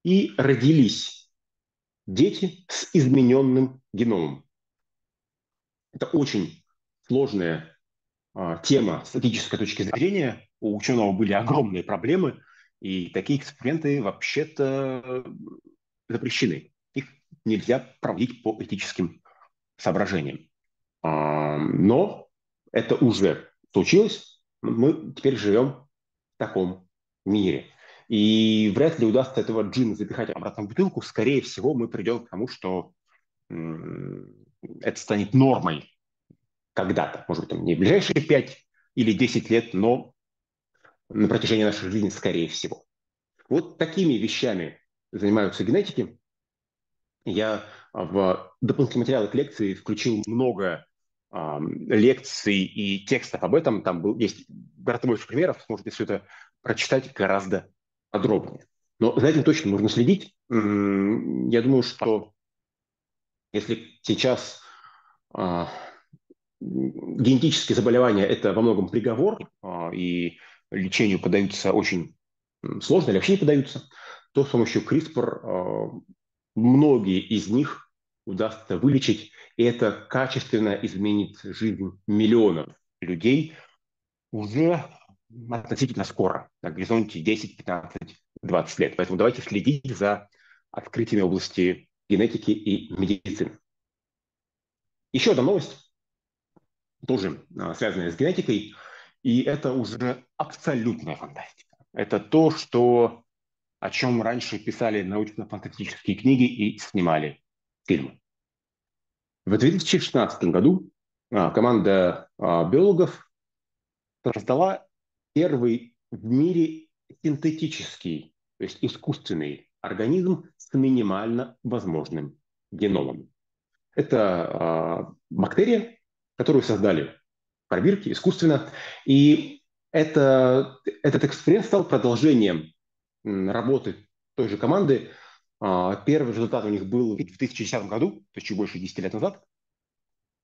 и родились дети с измененным геномом. Это очень сложная а, тема с этической точки зрения. У ученого были огромные проблемы, и такие эксперименты вообще-то запрещены. Нельзя проводить по этическим соображениям. А, но это уже случилось. Мы теперь живем в таком мире. И вряд ли удастся этого джина запихать обратно в бутылку. Скорее всего, мы придем к тому, что это станет нормой когда-то. Может быть, не в ближайшие 5 или 10 лет, но на протяжении нашей жизни, скорее всего. Вот такими вещами занимаются генетики. Я в дополнительные материалы к лекции включил много э, лекций и текстов об этом. Там был, есть гораздо больше примеров, сможете все это прочитать гораздо подробнее. Но за этим точно нужно следить. Я думаю, что если сейчас а, генетические заболевания – это во многом приговор, а, и лечению подаются очень сложно или вообще не подаются, то с помощью CRISPR а, многие из них удастся вылечить, и это качественно изменит жизнь миллионов людей уже относительно скоро, на горизонте 10, 15, 20 лет. Поэтому давайте следить за открытиями области генетики и медицины. Еще одна новость, тоже а, связанная с генетикой, и это уже абсолютная фантастика. Это то, что, о чем раньше писали научно-фантастические книги и снимали фильмы. В 2016 году а, команда а, биологов создала первый в мире синтетический, то есть искусственный организм с минимально возможным геномом. Это э, бактерия, которую создали в пробирке искусственно. И это, этот эксперимент стал продолжением работы той же команды. Э, первый результат у них был в 2010 году, то есть чуть больше 10 лет назад.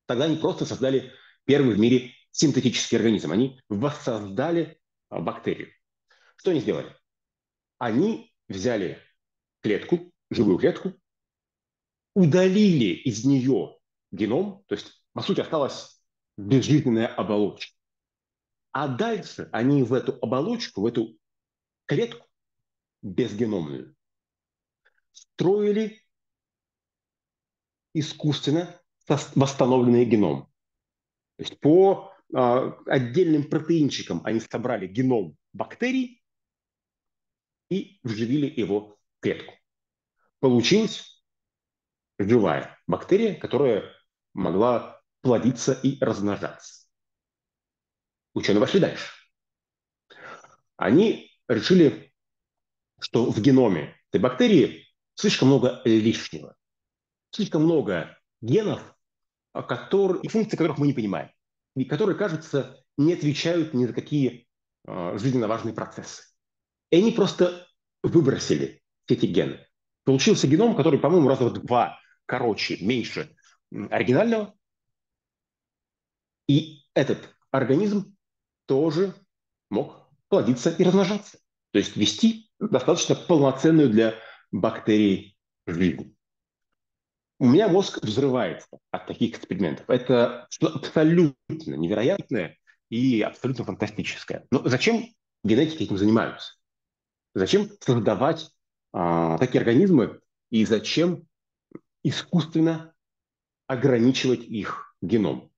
Тогда они просто создали первый в мире синтетический организм. Они воссоздали а, бактерию. Что они сделали? Они взяли клетку, живую клетку, удалили из нее геном, то есть, по сути, осталась безжизненная оболочка. А дальше они в эту оболочку, в эту клетку безгеномную строили искусственно восстановленный геном. То есть по а, отдельным протеинчиком они собрали геном бактерий и вживили его в клетку. Получилась живая бактерия, которая могла плодиться и размножаться. Ученые пошли дальше. Они решили, что в геноме этой бактерии слишком много лишнего, слишком много генов, которые, функции которых мы не понимаем и которые, кажется, не отвечают ни за какие э, жизненно важные процессы. И они просто выбросили эти гены. Получился геном, который, по-моему, раза в два короче, меньше оригинального. И этот организм тоже мог плодиться и размножаться. То есть вести достаточно полноценную для бактерий жизнь у меня мозг взрывается от таких экспериментов. Это абсолютно невероятное и абсолютно фантастическое. Но зачем генетики этим занимаются? Зачем создавать а, такие организмы и зачем искусственно ограничивать их геном?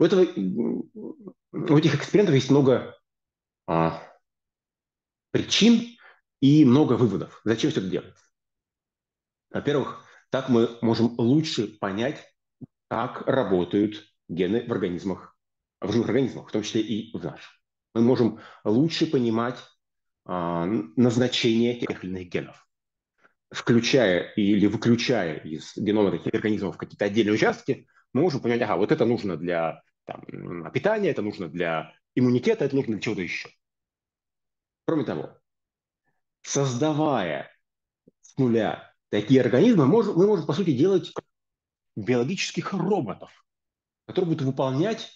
У, этого, у этих экспериментов есть много а, причин и много выводов. Зачем все это делается? Во-первых, так мы можем лучше понять, как работают гены в организмах, в живых организмах, в том числе и в наших. Мы можем лучше понимать а, назначение тех или иных генов. включая или выключая из генома таких организмов какие-то отдельные участки, мы можем понять, ага, вот это нужно для там, питания, это нужно для иммунитета, это нужно для чего-то еще. Кроме того, создавая с нуля такие организмы, мы можем, по сути, делать биологических роботов, которые будут выполнять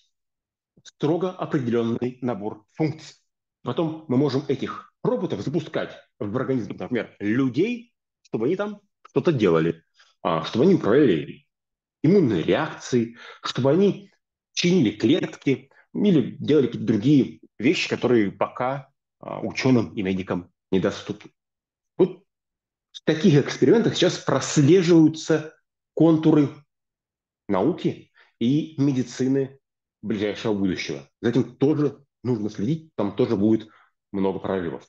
строго определенный набор функций. Потом мы можем этих роботов запускать в организм, например, людей, чтобы они там что-то делали, а, чтобы они управляли иммунной реакцией, чтобы они чинили клетки или делали какие-то другие вещи, которые пока а, ученым и медикам недоступны. Вот в таких экспериментах сейчас прослеживаются контуры науки и медицины ближайшего будущего. За этим тоже нужно следить, там тоже будет много прорывов.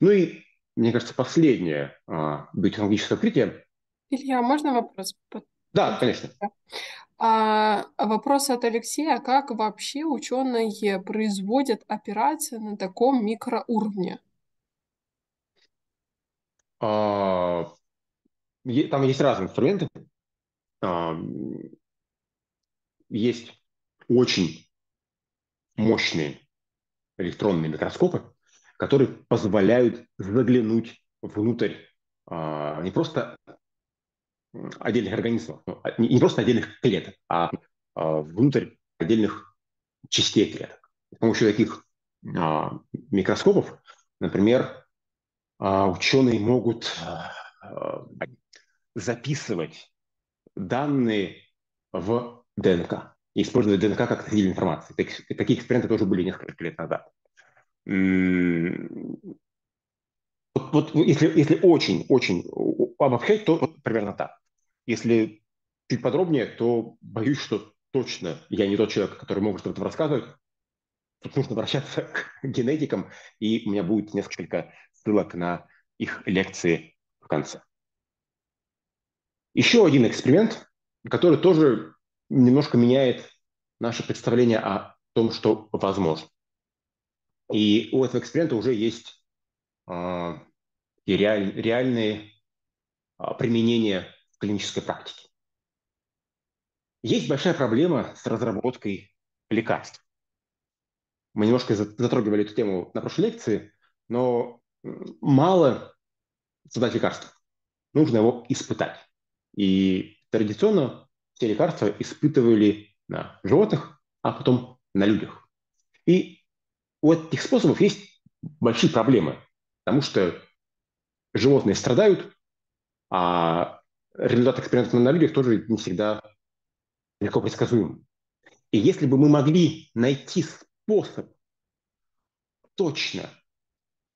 Ну и, мне кажется, последнее а, биотехнологическое открытие. Илья, можно вопрос? Да, конечно. А, вопрос от Алексея. Как вообще ученые производят операции на таком микроуровне? А, там есть разные инструменты. А, есть очень мощные электронные микроскопы, которые позволяют заглянуть внутрь а, не просто отдельных организмов, ну, не просто отдельных клеток, а внутрь отдельных частей клеток. С помощью таких микроскопов, например, ученые могут записывать данные в ДНК используя ДНК как носитель информации. Такие, эксперименты тоже были несколько лет назад. Вот, вот если, если очень-очень обобщать, то вот примерно так. Если чуть подробнее, то боюсь, что точно я не тот человек, который может об этом рассказывать. Тут нужно обращаться к генетикам, и у меня будет несколько ссылок на их лекции в конце. Еще один эксперимент, который тоже немножко меняет наше представление о том, что возможно. И у этого эксперимента уже есть э, и реаль, реальные э, применения в клинической практике. Есть большая проблема с разработкой лекарств. Мы немножко затрагивали эту тему на прошлой лекции, но мало создать лекарство. Нужно его испытать. И традиционно все лекарства испытывали на животных, а потом на людях. И у этих способов есть большие проблемы, потому что животные страдают, а результат экспериментов на людях тоже не всегда легко предсказуем. И если бы мы могли найти способ точно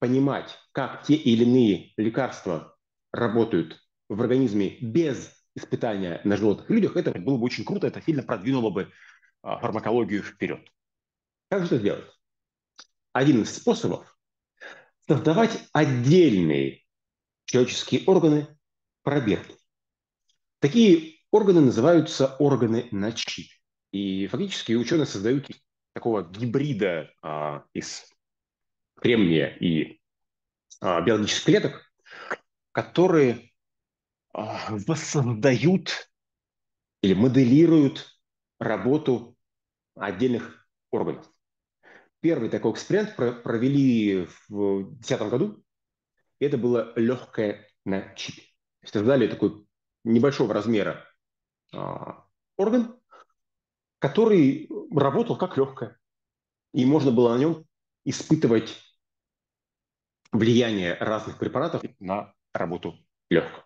понимать, как те или иные лекарства работают в организме без испытания на животных людях, это было бы очень круто, это сильно продвинуло бы а, фармакологию вперед. Как же это сделать? Один из способов – создавать отдельные человеческие органы пробирки. Такие органы называются органы на чипе. И фактически ученые создают такого гибрида а, из кремния и а, биологических клеток, которые а, воссоздают или моделируют работу отдельных органов. Первый такой эксперимент провели в 2010 году. Это было легкое на чипе. Создали такой небольшого размера а, орган, который работал как легкое. И можно было на нем испытывать влияние разных препаратов на работу легкого.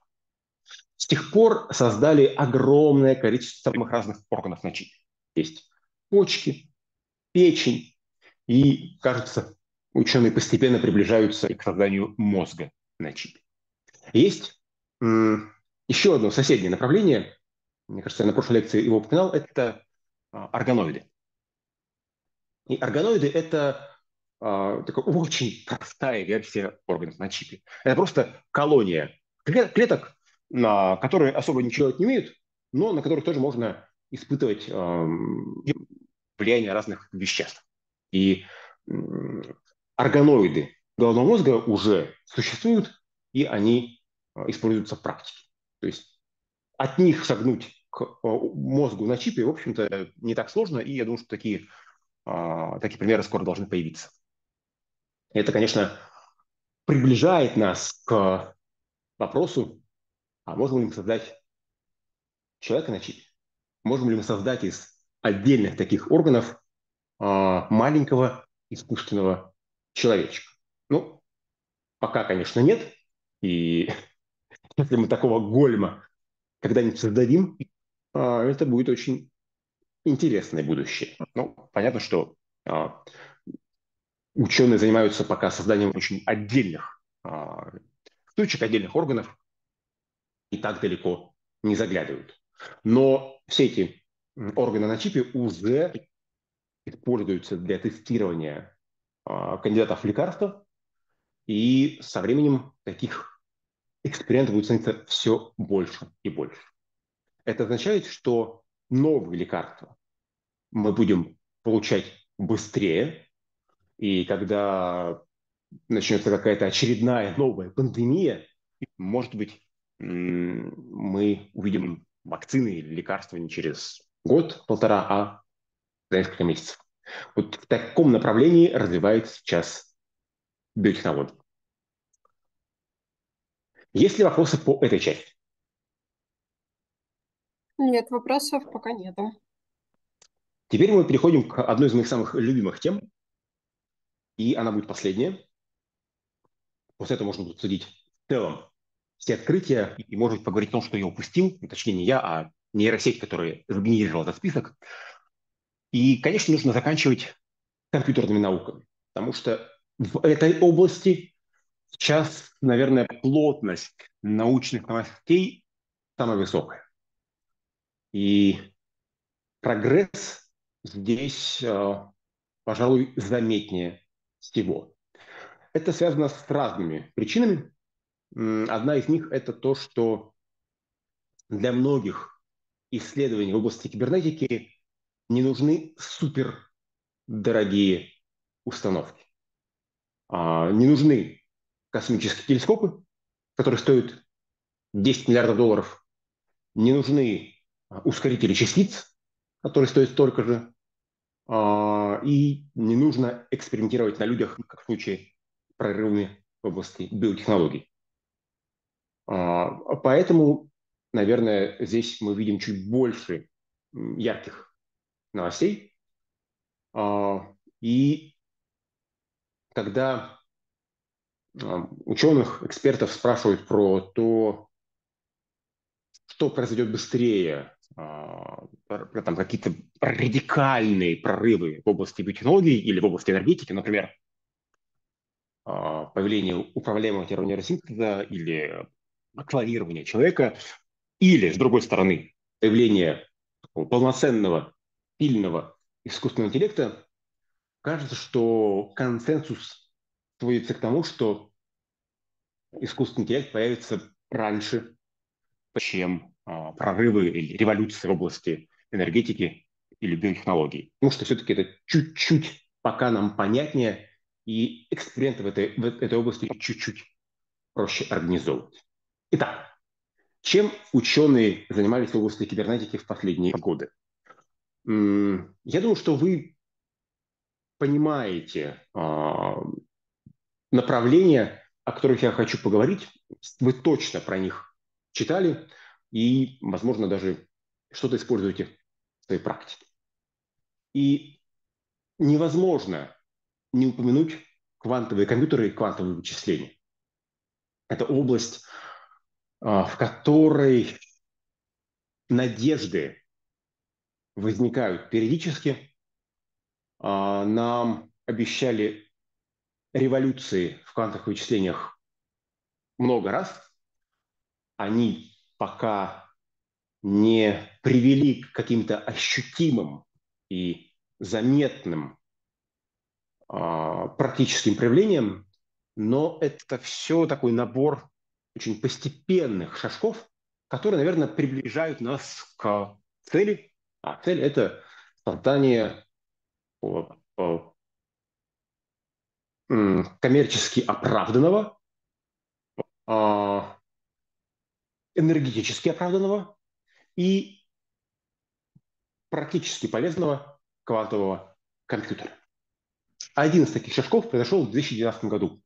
С тех пор создали огромное количество самых разных органов на чипе. Есть почки, печень, и, кажется, ученые постепенно приближаются к созданию мозга на чипе. Есть еще одно соседнее направление, мне кажется, я на прошлой лекции его упоминал, это а, органоиды. И органоиды – это такая очень простая версия органов на чипе. Это просто колония клеток, на которые особо ничего не умеют, но на которых тоже можно испытывать влияние разных веществ. И органоиды головного мозга уже существуют, и они используются в практике. То есть от них шагнуть к мозгу на чипе, в общем-то, не так сложно, и я думаю, что такие, такие примеры скоро должны появиться. Это, конечно, приближает нас к вопросу, а можем ли мы создать человека на чипе? Можем ли мы создать из отдельных таких органов маленького искусственного человечка? Ну, пока, конечно, нет. И если мы такого гольма когда-нибудь создадим, а, это будет очень интересное будущее. Ну, понятно, что а, ученые занимаются пока созданием очень отдельных а, отдельных органов, и так далеко не заглядывают. Но все эти органы на чипе уже используются для тестирования кандидатов в лекарства, и со временем таких экспериментов будет становиться все больше и больше. Это означает, что новые лекарства мы будем получать быстрее, и когда начнется какая-то очередная новая пандемия, может быть, мы увидим вакцины или лекарства не через год-полтора, а за несколько месяцев. Вот в таком направлении развивается сейчас биотехнологии. Есть ли вопросы по этой части? Нет, вопросов пока нету. Теперь мы переходим к одной из моих самых любимых тем, и она будет последняя. После этого можно будет обсудить в целом все открытия и, может быть, поговорить о том, что я упустил, точнее, не я, а нейросеть, которая сгенерировала этот список. И, конечно, нужно заканчивать компьютерными науками, потому что в этой области сейчас, наверное, плотность научных новостей самая высокая. И прогресс здесь, э, пожалуй, заметнее всего. Это связано с разными причинами. Одна из них – это то, что для многих исследований в области кибернетики не нужны супер дорогие установки. А, не нужны космические телескопы, которые стоят 10 миллиардов долларов. Не нужны а, ускорители частиц, которые стоят столько же. А, и не нужно экспериментировать на людях, как в случае прорывами в области биотехнологий. Поэтому, наверное, здесь мы видим чуть больше ярких новостей. И когда ученых, экспертов спрашивают про то, что произойдет быстрее, а, там, какие-то радикальные прорывы в области биотехнологий или в области энергетики, например, а, появление управляемого нейросинтеза или клонирование человека, или, с другой стороны, появление полноценного, сильного искусственного интеллекта, кажется, что консенсус сводится к тому, что искусственный интеллект появится раньше, чем а, прорывы или революции в области энергетики или биотехнологий. Потому что все-таки это чуть-чуть пока нам понятнее, и эксперименты в этой, в этой области чуть-чуть проще организовывать. Итак, чем ученые занимались в области кибернетики в последние годы? Я думаю, что вы понимаете а, направления, о которых я хочу поговорить, вы точно про них читали и, возможно, даже что-то используете в своей практике. И невозможно не упомянуть квантовые компьютеры и квантовые вычисления. Это область, а, в которой надежды возникают периодически, а, нам обещали революции в квантовых вычислениях много раз. Они пока не привели к каким-то ощутимым и заметным э, практическим проявлениям, но это все такой набор очень постепенных шажков, которые, наверное, приближают нас к цели. А цель – это создание коммерчески оправданного, а, энергетически оправданного и практически полезного квантового компьютера. Один из таких шажков произошел в 2012 году,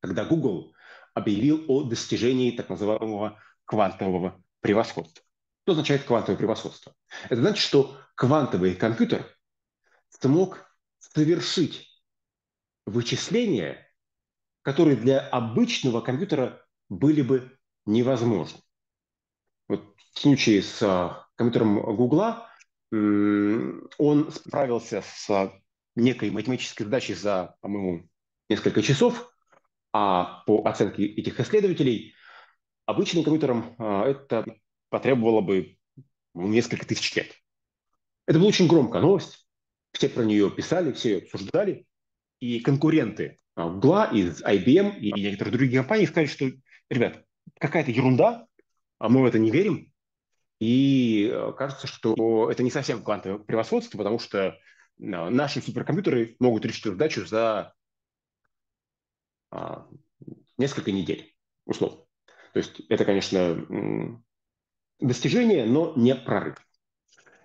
когда Google объявил о достижении так называемого квантового превосходства. Что означает квантовое превосходство? Это значит, что квантовый компьютер смог совершить вычисления, которые для обычного компьютера были бы невозможны. Вот в случае с а, компьютером Гугла он справился с некой математической задачей за, по-моему, несколько часов, а по оценке этих исследователей обычным компьютерам а, это потребовало бы несколько тысяч лет. Это была очень громкая новость. Все про нее писали, все ее обсуждали. И конкуренты Google, из IBM и некоторых других компаний сказали, что, ребят, какая-то ерунда, а мы в это не верим. И э, кажется, что это не совсем квантовое превосходство, потому что э, наши суперкомпьютеры могут решить задачу за а, несколько недель, условно. То есть это, конечно, достижение, но не прорыв.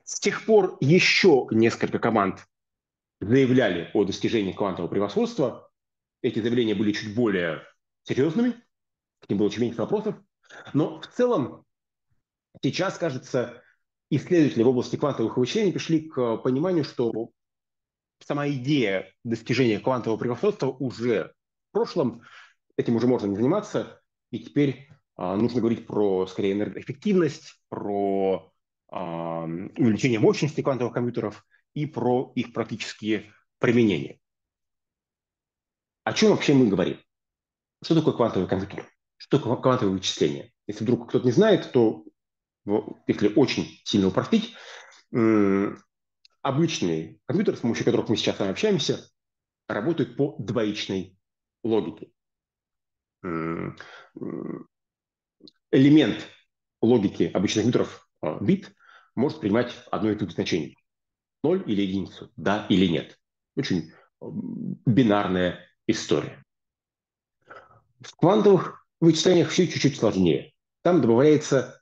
С тех пор еще несколько команд заявляли о достижении квантового превосходства. Эти заявления были чуть более серьезными, к ним было очень меньше вопросов. Но в целом сейчас, кажется, исследователи в области квантовых вычислений пришли к пониманию, что сама идея достижения квантового превосходства уже в прошлом, этим уже можно не заниматься, и теперь а, нужно говорить про, скорее, энергоэффективность, про а, увеличение мощности квантовых компьютеров и про их практические применения. О чем вообще мы говорим? Что такое квантовый компьютер? Что такое квантовое вычисление? Если вдруг кто-то не знает, то если очень сильно упростить, обычные компьютеры, с помощью которых мы сейчас с вами общаемся, работают по двоичной логике элемент логики обычных компьютеров, а, бит, может принимать одно и то же значение. Ноль или единицу, да или нет. Очень бинарная история. В квантовых вычислениях все чуть-чуть сложнее. Там добавляется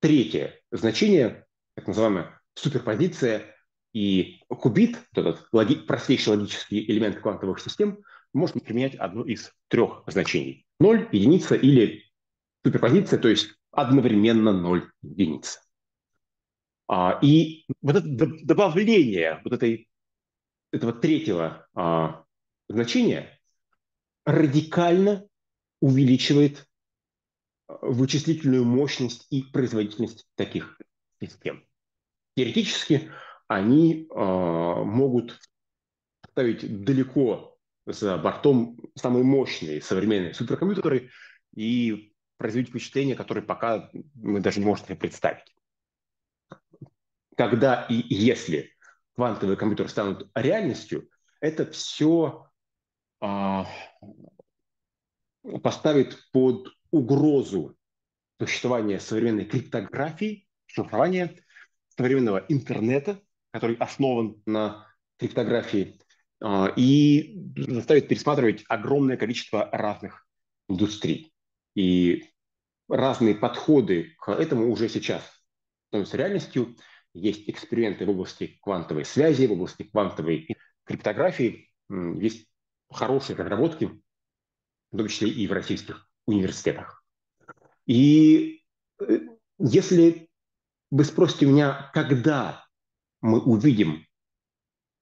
третье значение, так называемая суперпозиция, и кубит, этот логи, простейший логический элемент квантовых систем, может применять одно из трех значений. Ноль, единица или суперпозиция, то есть одновременно 0 единиц. А, и вот это добавление вот этой, этого третьего а, значения радикально увеличивает а, вычислительную мощность и производительность таких систем. Теоретически они э, могут ставить далеко за бортом самые мощные современные суперкомпьютеры и производить впечатление, которое пока мы даже не можем себе представить. Когда и если квантовые компьютеры станут реальностью, это все а, поставит под угрозу существования современной криптографии, шифрования, современного интернета, который основан на криптографии, а, и заставит пересматривать огромное количество разных индустрий. И разные подходы к этому уже сейчас становятся реальностью. Есть эксперименты в области квантовой связи, в области квантовой криптографии. Есть хорошие разработки, в том числе и в российских университетах. И э, если вы спросите меня, когда мы увидим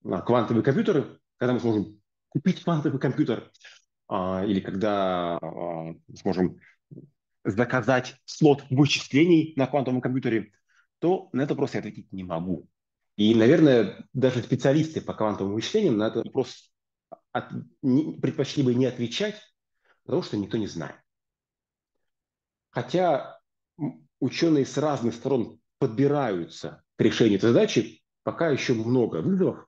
а, квантовые компьютеры, когда мы сможем купить квантовый компьютер, а, или когда а, сможем заказать слот вычислений на квантовом компьютере, то на этот вопрос я ответить не могу. И, наверное, даже специалисты по квантовым вычислениям на этот вопрос от, предпочли бы не отвечать, потому что никто не знает. Хотя ученые с разных сторон подбираются к решению этой задачи, пока еще много вызовов,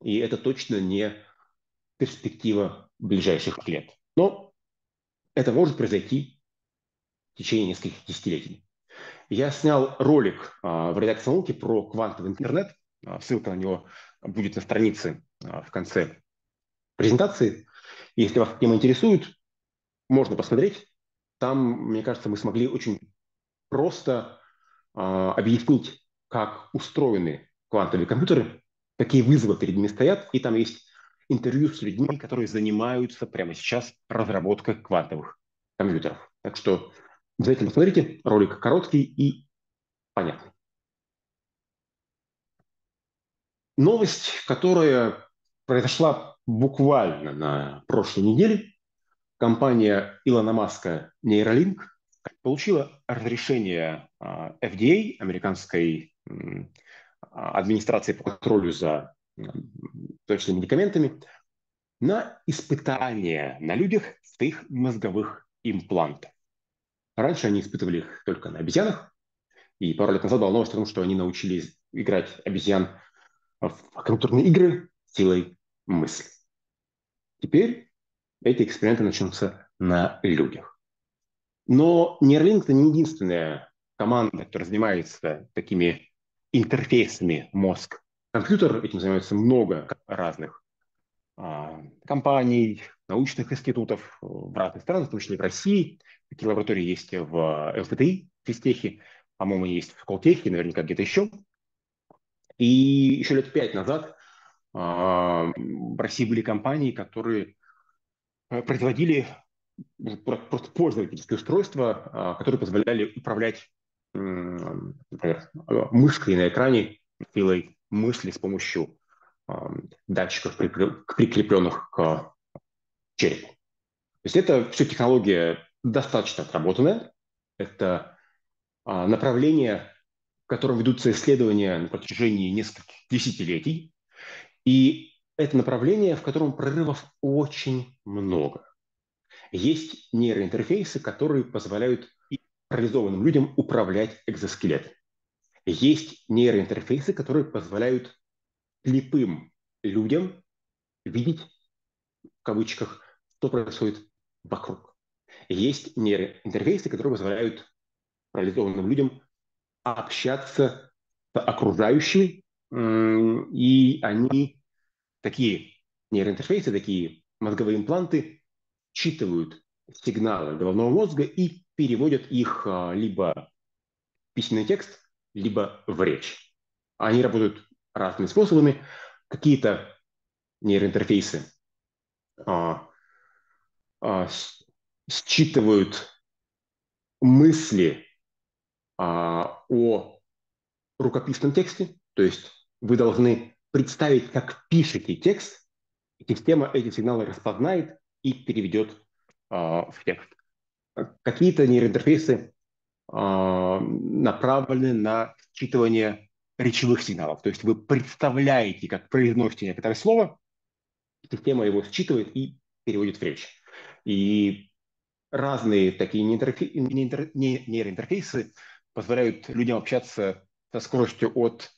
и это точно не перспектива ближайших лет. Но это может произойти в течение нескольких десятилетий. Я снял ролик а, в редакции науки про квантовый интернет. А, ссылка на него будет на странице а, в конце презентации. Если вас тема интересует, можно посмотреть. там, мне кажется, мы смогли очень просто э, объяснить, как устроены квантовые компьютеры, какие вызовы перед ними стоят, и там есть интервью с людьми, которые занимаются прямо сейчас разработкой квантовых компьютеров. Так что обязательно посмотрите, ролик короткий и понятный. Новость, которая произошла буквально на прошлой неделе. Компания Илона Маска Neuralink получила разрешение а, FDA, американской администрации по контролю за точными медикаментами, на испытания на людях своих мозговых имплантов. Раньше они испытывали их только на обезьянах, и пару лет назад новость о том, что они научились играть обезьян в компьютерные игры силой мысли. Теперь эти эксперименты начнутся на людях. Но Neuralink – это не единственная команда, которая занимается такими интерфейсами мозг-компьютер. Этим занимается много разных а, компаний, научных институтов в разных странах, в том числе в России. Такие лаборатории есть в ЛФТИ, в Физтехе, по-моему, есть в Колтехе, наверняка где-то еще. И еще лет пять назад в России были компании, которые э, производили просто пользовательские устройства, а, которые позволяли управлять, например, мышкой на экране силой мысли с помощью а, датчиков, прикрепленных к черепу. То есть это все технология достаточно отработанная. Это направление, в котором ведутся исследования на протяжении нескольких десятилетий. И это направление, в котором прорывов очень много. Есть нейроинтерфейсы, которые позволяют парализованным людям управлять экзоскелетом. Есть нейроинтерфейсы, которые позволяют слепым людям видеть, в кавычках, что происходит вокруг. Есть нейроинтерфейсы, которые позволяют парализованным людям общаться с окружающими и они, такие нейроинтерфейсы, такие мозговые импланты, считывают сигналы головного мозга и переводят их а, либо в письменный текст, либо в речь. Они работают разными способами. Какие-то нейроинтерфейсы а, а, считывают мысли а, о рукописном тексте, то есть вы должны представить, как пишете текст, и система эти сигналы распознает и переведет э, в текст. Какие-то нейроинтерфейсы э, направлены на считывание речевых сигналов. То есть вы представляете, как произносите некоторое слово, система его считывает и переводит в речь. И разные такие нейроинтерфейсы позволяют людям общаться со скоростью от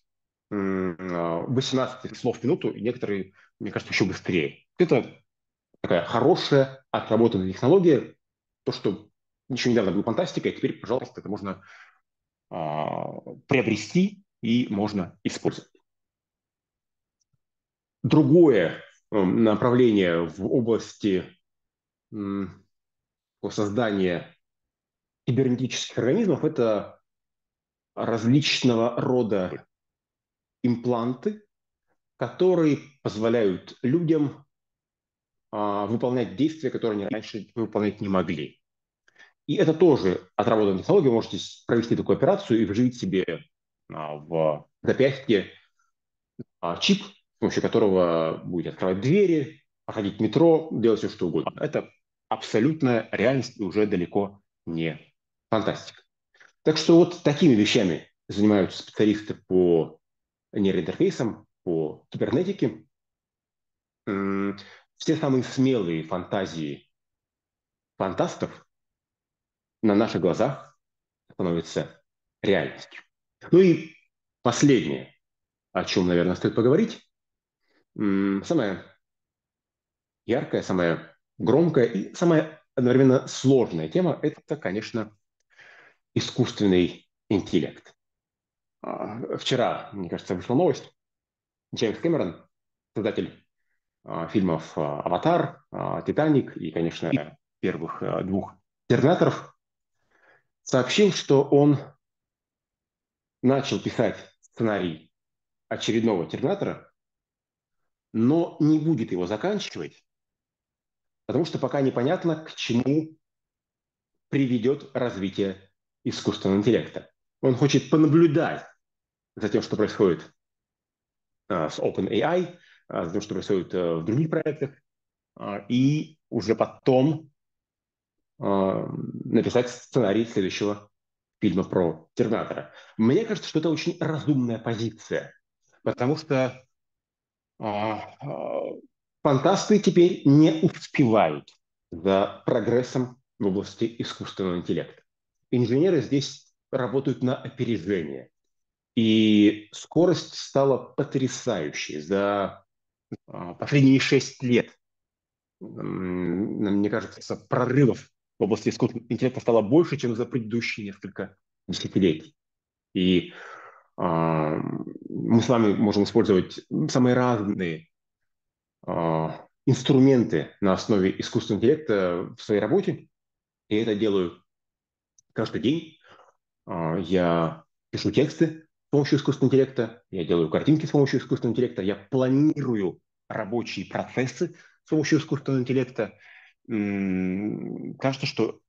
18 слов в минуту, и некоторые, мне кажется, еще быстрее. Это такая хорошая, отработанная технология. То, что еще недавно было фантастикой, а теперь, пожалуйста, это можно а, приобрести и можно использовать. Другое направление в области создания кибернетических организмов – это различного рода импланты, которые позволяют людям а, выполнять действия, которые они раньше выполнять не могли. И это тоже отработанная технология. Вы можете провести такую операцию и вживить себе а, в запястье а, чип, с помощью которого будете открывать двери, проходить метро, делать все, что угодно. Это абсолютная реальность и уже далеко не фантастика. Так что вот такими вещами занимаются специалисты по нейроинтерфейсам, по кибернетике. Все самые смелые фантазии фантастов на наших глазах становятся реальностью. Ну и последнее, о чем, наверное, стоит поговорить. Самая яркая, самая громкая и самая одновременно сложная тема – это, конечно, искусственный интеллект. А, вчера, мне кажется, вышла новость. Джеймс Кэмерон, создатель а, фильмов а, «Аватар», «Титаник» и, конечно, первых двух «Терминаторов», сообщил, что он начал писать сценарий очередного «Терминатора», но не будет его заканчивать, потому что пока непонятно, к чему приведет развитие искусственного интеллекта. Он хочет понаблюдать за тем, что происходит а, с OpenAI, а, за тем, что происходит а, в других проектах, а, и уже потом написать сценарий следующего фильма про Терминатора. Мне кажется, что это очень разумная позиция, потому что фантасты теперь не успевают за прогрессом в области искусственного интеллекта. Инженеры здесь работают на опережение. И скорость стала потрясающей. За а, последние шесть лет, мне кажется, прорывов в области искусственного интеллекта стало больше, чем за предыдущие несколько десятилетий. И э, мы с вами можем использовать самые разные э, инструменты на основе искусственного интеллекта в своей работе. И это делаю каждый день. Э, я пишу тексты помощью искусственного интеллекта, я делаю картинки с помощью искусственного интеллекта, я планирую рабочие процессы с помощью искусственного интеллекта кажется, что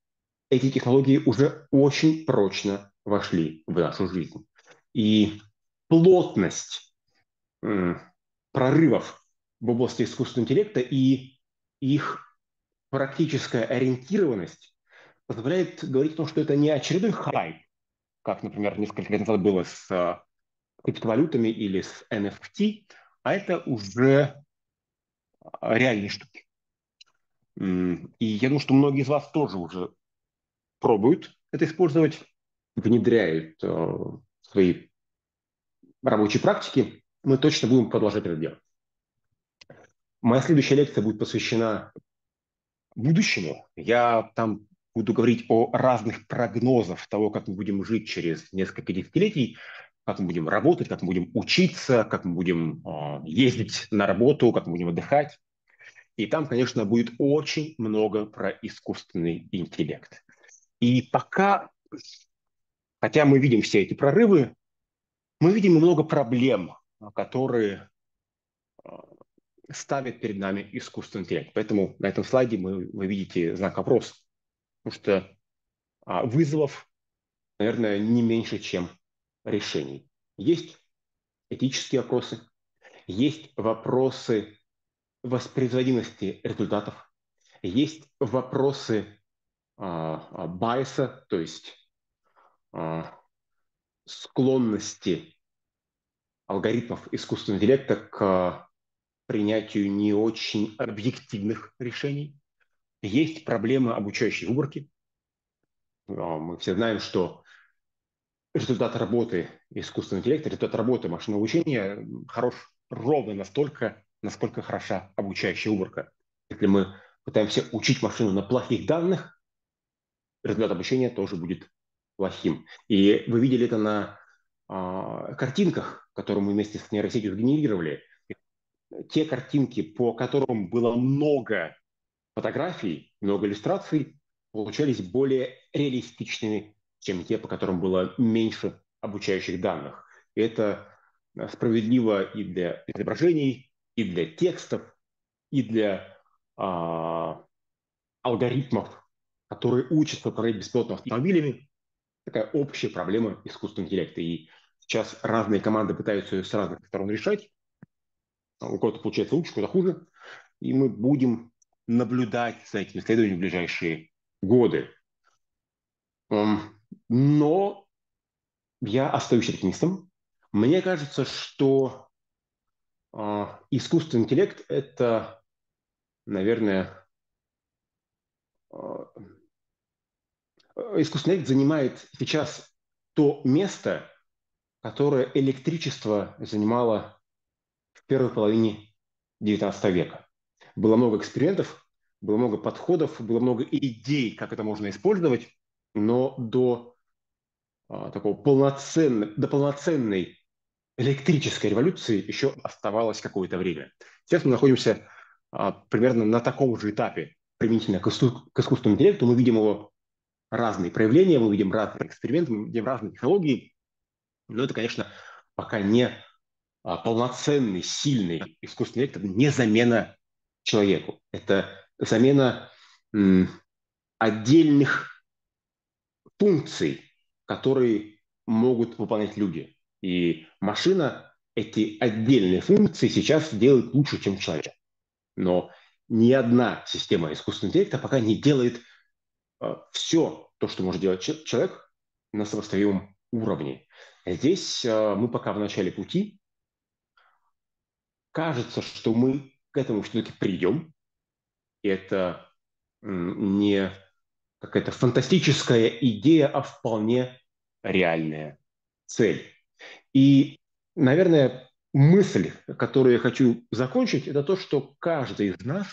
эти технологии уже очень прочно вошли в нашу жизнь. И плотность прорывов в области искусственного интеллекта и их практическая ориентированность позволяет говорить о том, что это не очередной хайп, как, например, несколько лет назад было с а, криптовалютами или с NFT, а это уже реальные штуки. И я думаю, что многие из вас тоже уже пробуют это использовать, внедряют э, свои рабочие практики. Мы точно будем продолжать это делать. Моя следующая лекция будет посвящена будущему. Я там буду говорить о разных прогнозах того, как мы будем жить через несколько десятилетий, как мы будем работать, как мы будем учиться, как мы будем э, ездить на работу, как мы будем отдыхать. И там, конечно, будет очень много про искусственный интеллект. И пока, хотя мы видим все эти прорывы, мы видим много проблем, которые а, ставит перед нами искусственный интеллект. Поэтому на этом слайде мы, вы видите знак вопроса. Потому что а, вызовов, наверное, не меньше, чем решений. Есть этические вопросы, есть вопросы воспроизводимости результатов, есть вопросы а, а, байса, то есть а, склонности алгоритмов искусственного интеллекта к принятию не очень объективных решений. Есть проблемы обучающей выборки. А, мы все знаем, что результат работы искусственного интеллекта, результат работы машинного обучения хорош ровно настолько, насколько хороша обучающая уборка. Если мы пытаемся учить машину на плохих данных, результат обучения тоже будет плохим. И вы видели это на э, картинках, которые мы вместе с нейросетью сгенерировали. Те картинки, по которым было много фотографий, много иллюстраций, получались более реалистичными, чем те, по которым было меньше обучающих данных. И это справедливо и для изображений, и для текстов, и для а, алгоритмов, которые учатся управлять беспилотными автомобилями. Такая общая проблема искусственного интеллекта. И сейчас разные команды пытаются ее с разных сторон решать. У кого-то получается лучше, у кого-то хуже. И мы будем наблюдать за этим исследованием в ближайшие годы. Но я остаюсь оптимистом. Мне кажется, что а, искусственный интеллект – это, наверное, а, искусственный интеллект занимает сейчас то место, которое электричество занимало в первой половине XIX века. Было много экспериментов, было много подходов, было много идей, как это можно использовать, но до а, такого полноценной, до полноценной электрической революции еще оставалось какое-то время. Сейчас мы находимся а, примерно на таком же этапе применительно к, иску- к искусственному интеллекту. Мы видим его разные проявления, мы видим разные эксперименты, мы видим разные технологии, но это, конечно, пока не а, полноценный, сильный искусственный интеллект, не замена человеку. Это замена отдельных функций, которые могут выполнять люди. И машина эти отдельные функции сейчас делает лучше, чем человек. Но ни одна система искусственного интеллекта пока не делает э, все то, что может делать человек на самостоятельном уровне. Здесь э, мы пока в начале пути. Кажется, что мы к этому все-таки придем. Это не какая-то фантастическая идея, а вполне реальная цель. И, наверное, мысль, которую я хочу закончить, это то, что каждый из нас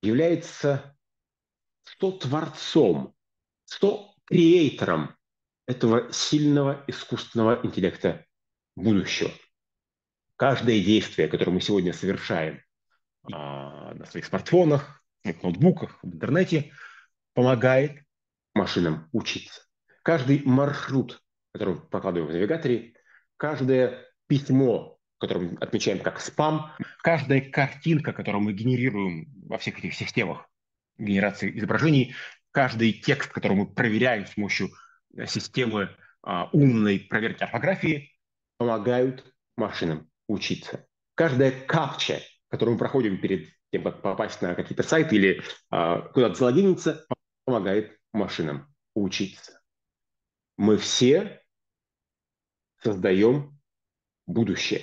является что творцом, что креатором этого сильного искусственного интеллекта будущего. Каждое действие, которое мы сегодня совершаем а, на своих смартфонах, ноутбуках, в интернете, помогает машинам учиться. Каждый маршрут, который мы прокладываем в навигаторе, каждое письмо, которое мы отмечаем как спам, каждая картинка, которую мы генерируем во всех этих системах генерации изображений, каждый текст, который мы проверяем с помощью э, системы а, умной проверки орфографии, помогают машинам учиться. Каждая капча, которую мы проходим перед тем, как попасть на какие-то сайты или а, куда-то залогиниться, помогает машинам учиться. Мы все создаем будущее.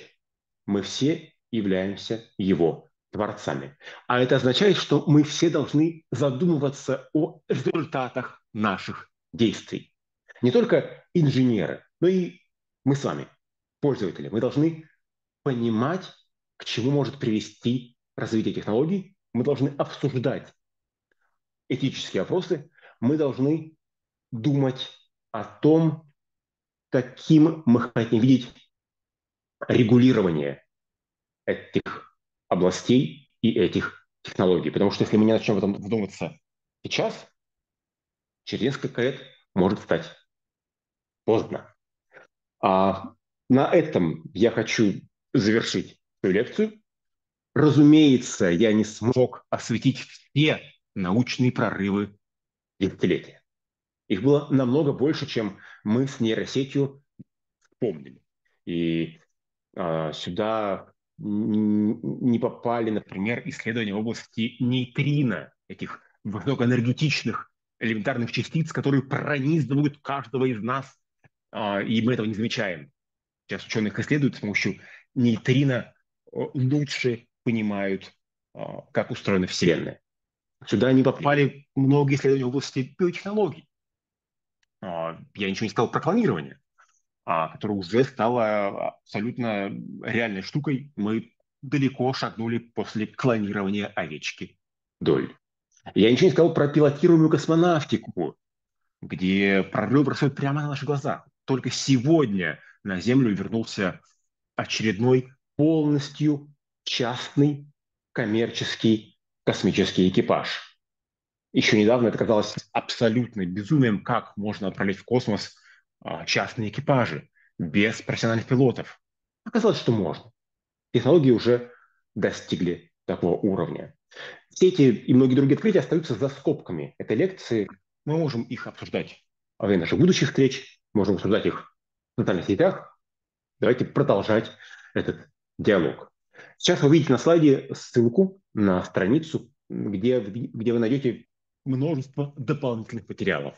Мы все являемся его творцами. А это означает, что мы все должны задумываться о результатах наших действий. Не только инженеры, но и мы с вами, пользователи. Мы должны понимать, к чему может привести развитие технологий. Мы должны обсуждать этические вопросы. Мы должны думать о том, каким мы хотим видеть регулирование этих областей и этих технологий. Потому что если мы не начнем в этом вдумываться сейчас, через несколько лет может стать поздно. А на этом я хочу завершить свою лекцию. Разумеется, я не смог осветить все научные прорывы десятилетия. Их было намного больше, чем мы с нейросетью помнили. И а, сюда не попали, например, исследования в области нейтрино, этих высокоэнергетичных элементарных частиц, которые пронизывают каждого из нас, а, и мы этого не замечаем. Сейчас ученых исследуют с помощью нейтрино лучше понимают, а, как устроена Вселенная. Сюда не попали многие исследования в области биотехнологий. Я ничего не сказал про клонирование. А, которая уже стала абсолютно реальной штукой. Мы далеко шагнули после клонирования овечки Доль. Я ничего не сказал про пилотируемую космонавтику, где прорыв происходит прямо на наших глазах. Только сегодня на Землю вернулся очередной полностью частный коммерческий космический экипаж. Еще недавно это казалось абсолютно безумием, как можно отправлять в космос а, частные экипажи без профессиональных пилотов. Оказалось, что можно. Технологии уже достигли такого уровня. Все эти и многие другие открытия остаются за скобками этой лекции. Мы можем их обсуждать во время наших будущих встреч, можем обсуждать их в социальных сетях. Давайте продолжать этот диалог. Сейчас вы видите на слайде ссылку на страницу, где, где вы найдете множество дополнительных материалов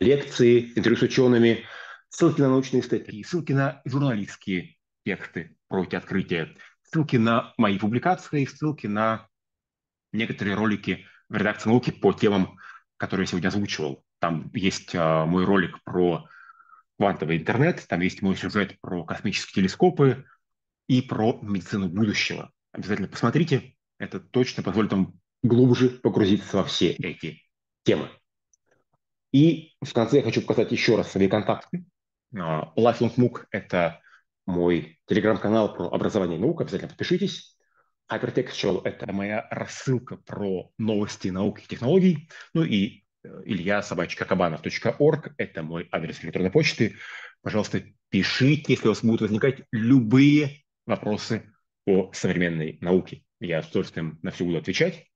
лекции, интервью с учеными, ссылки на научные статьи, ссылки на журналистские тексты про эти открытия, ссылки на мои публикации, ссылки на некоторые ролики в редакции науки по темам, которые я сегодня озвучивал. Там есть а, мой ролик про квантовый интернет, там есть мой сюжет про космические телескопы и про медицину будущего. Обязательно посмотрите, это точно позволит вам глубже погрузиться во все эти темы. И в конце я хочу показать еще раз свои контакты. А, Lifelong MOOC – это мой телеграм-канал про образование и науку. Обязательно подпишитесь. Hypertextual – это моя рассылка про новости науки и технологий. Ну и илья собачка кабанов.орг. Это мой адрес электронной почты. Пожалуйста, пишите, если у вас будут возникать любые вопросы о современной науке. Я с удовольствием на все буду отвечать.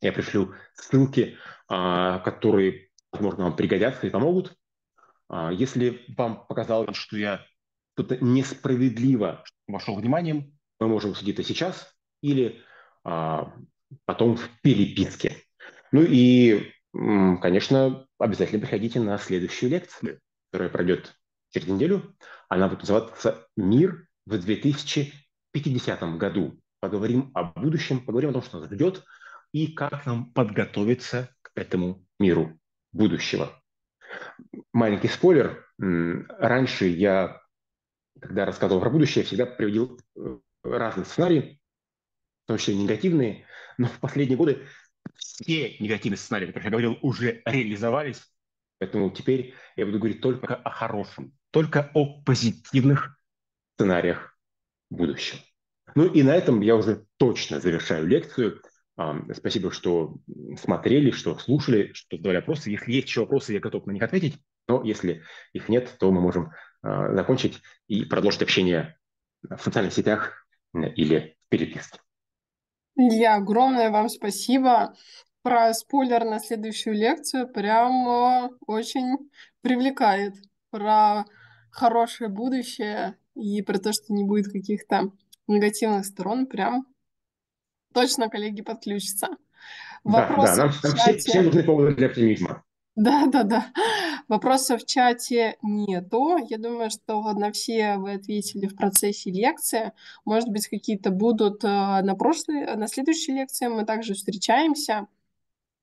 Я пришлю ссылки, а, которые, возможно, вам пригодятся и помогут. А, если вам показалось, что я что-то несправедливо вошел вниманием, мы можем судить это сейчас или а, потом в переписке. Ну и, конечно, обязательно приходите на следующую лекцию, которая пройдет через неделю. Она будет называться «Мир в 2050 году». Поговорим о будущем, поговорим о том, что нас ждет, и как нам подготовиться к этому миру будущего. Маленький спойлер. Раньше я, когда рассказывал про будущее, всегда приводил э, разные сценарии, в том числе негативные, но в последние годы все негативные сценарии, о которых я говорил, уже реализовались, поэтому теперь я буду говорить только о хорошем, только о позитивных сценариях будущего. Ну и на этом я уже точно завершаю лекцию. Спасибо, что смотрели, что слушали, что задавали вопросы. Если есть еще вопросы, я готов на них ответить. Но если их нет, то мы можем а, закончить и продолжить общение в социальных сетях или в переписке. Илья, огромное вам спасибо. Про спойлер на следующую лекцию прям очень привлекает. Про хорошее будущее и про то, что не будет каких-то негативных сторон, прям точно коллеги подключатся. Вопросы да, да, нам, нам все, все нужны поводы для оптимизма. Да, да, да. Вопросов в чате нету. Я думаю, что на все вы ответили в процессе лекции. Может быть, какие-то будут э, на прошлой, на следующей лекции. Мы также встречаемся.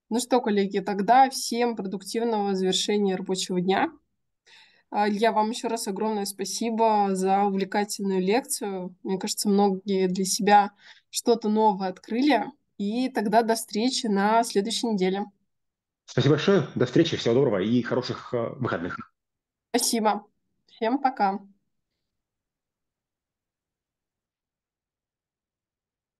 Ну что, коллеги, тогда всем продуктивного завершения рабочего дня. А, Илья, вам еще раз огромное спасибо за увлекательную лекцию. Мне кажется, многие для себя что-то новое открыли. И тогда до встречи на следующей неделе. Спасибо большое. До встречи. Всего доброго и хороших э, выходных. Спасибо. Всем пока.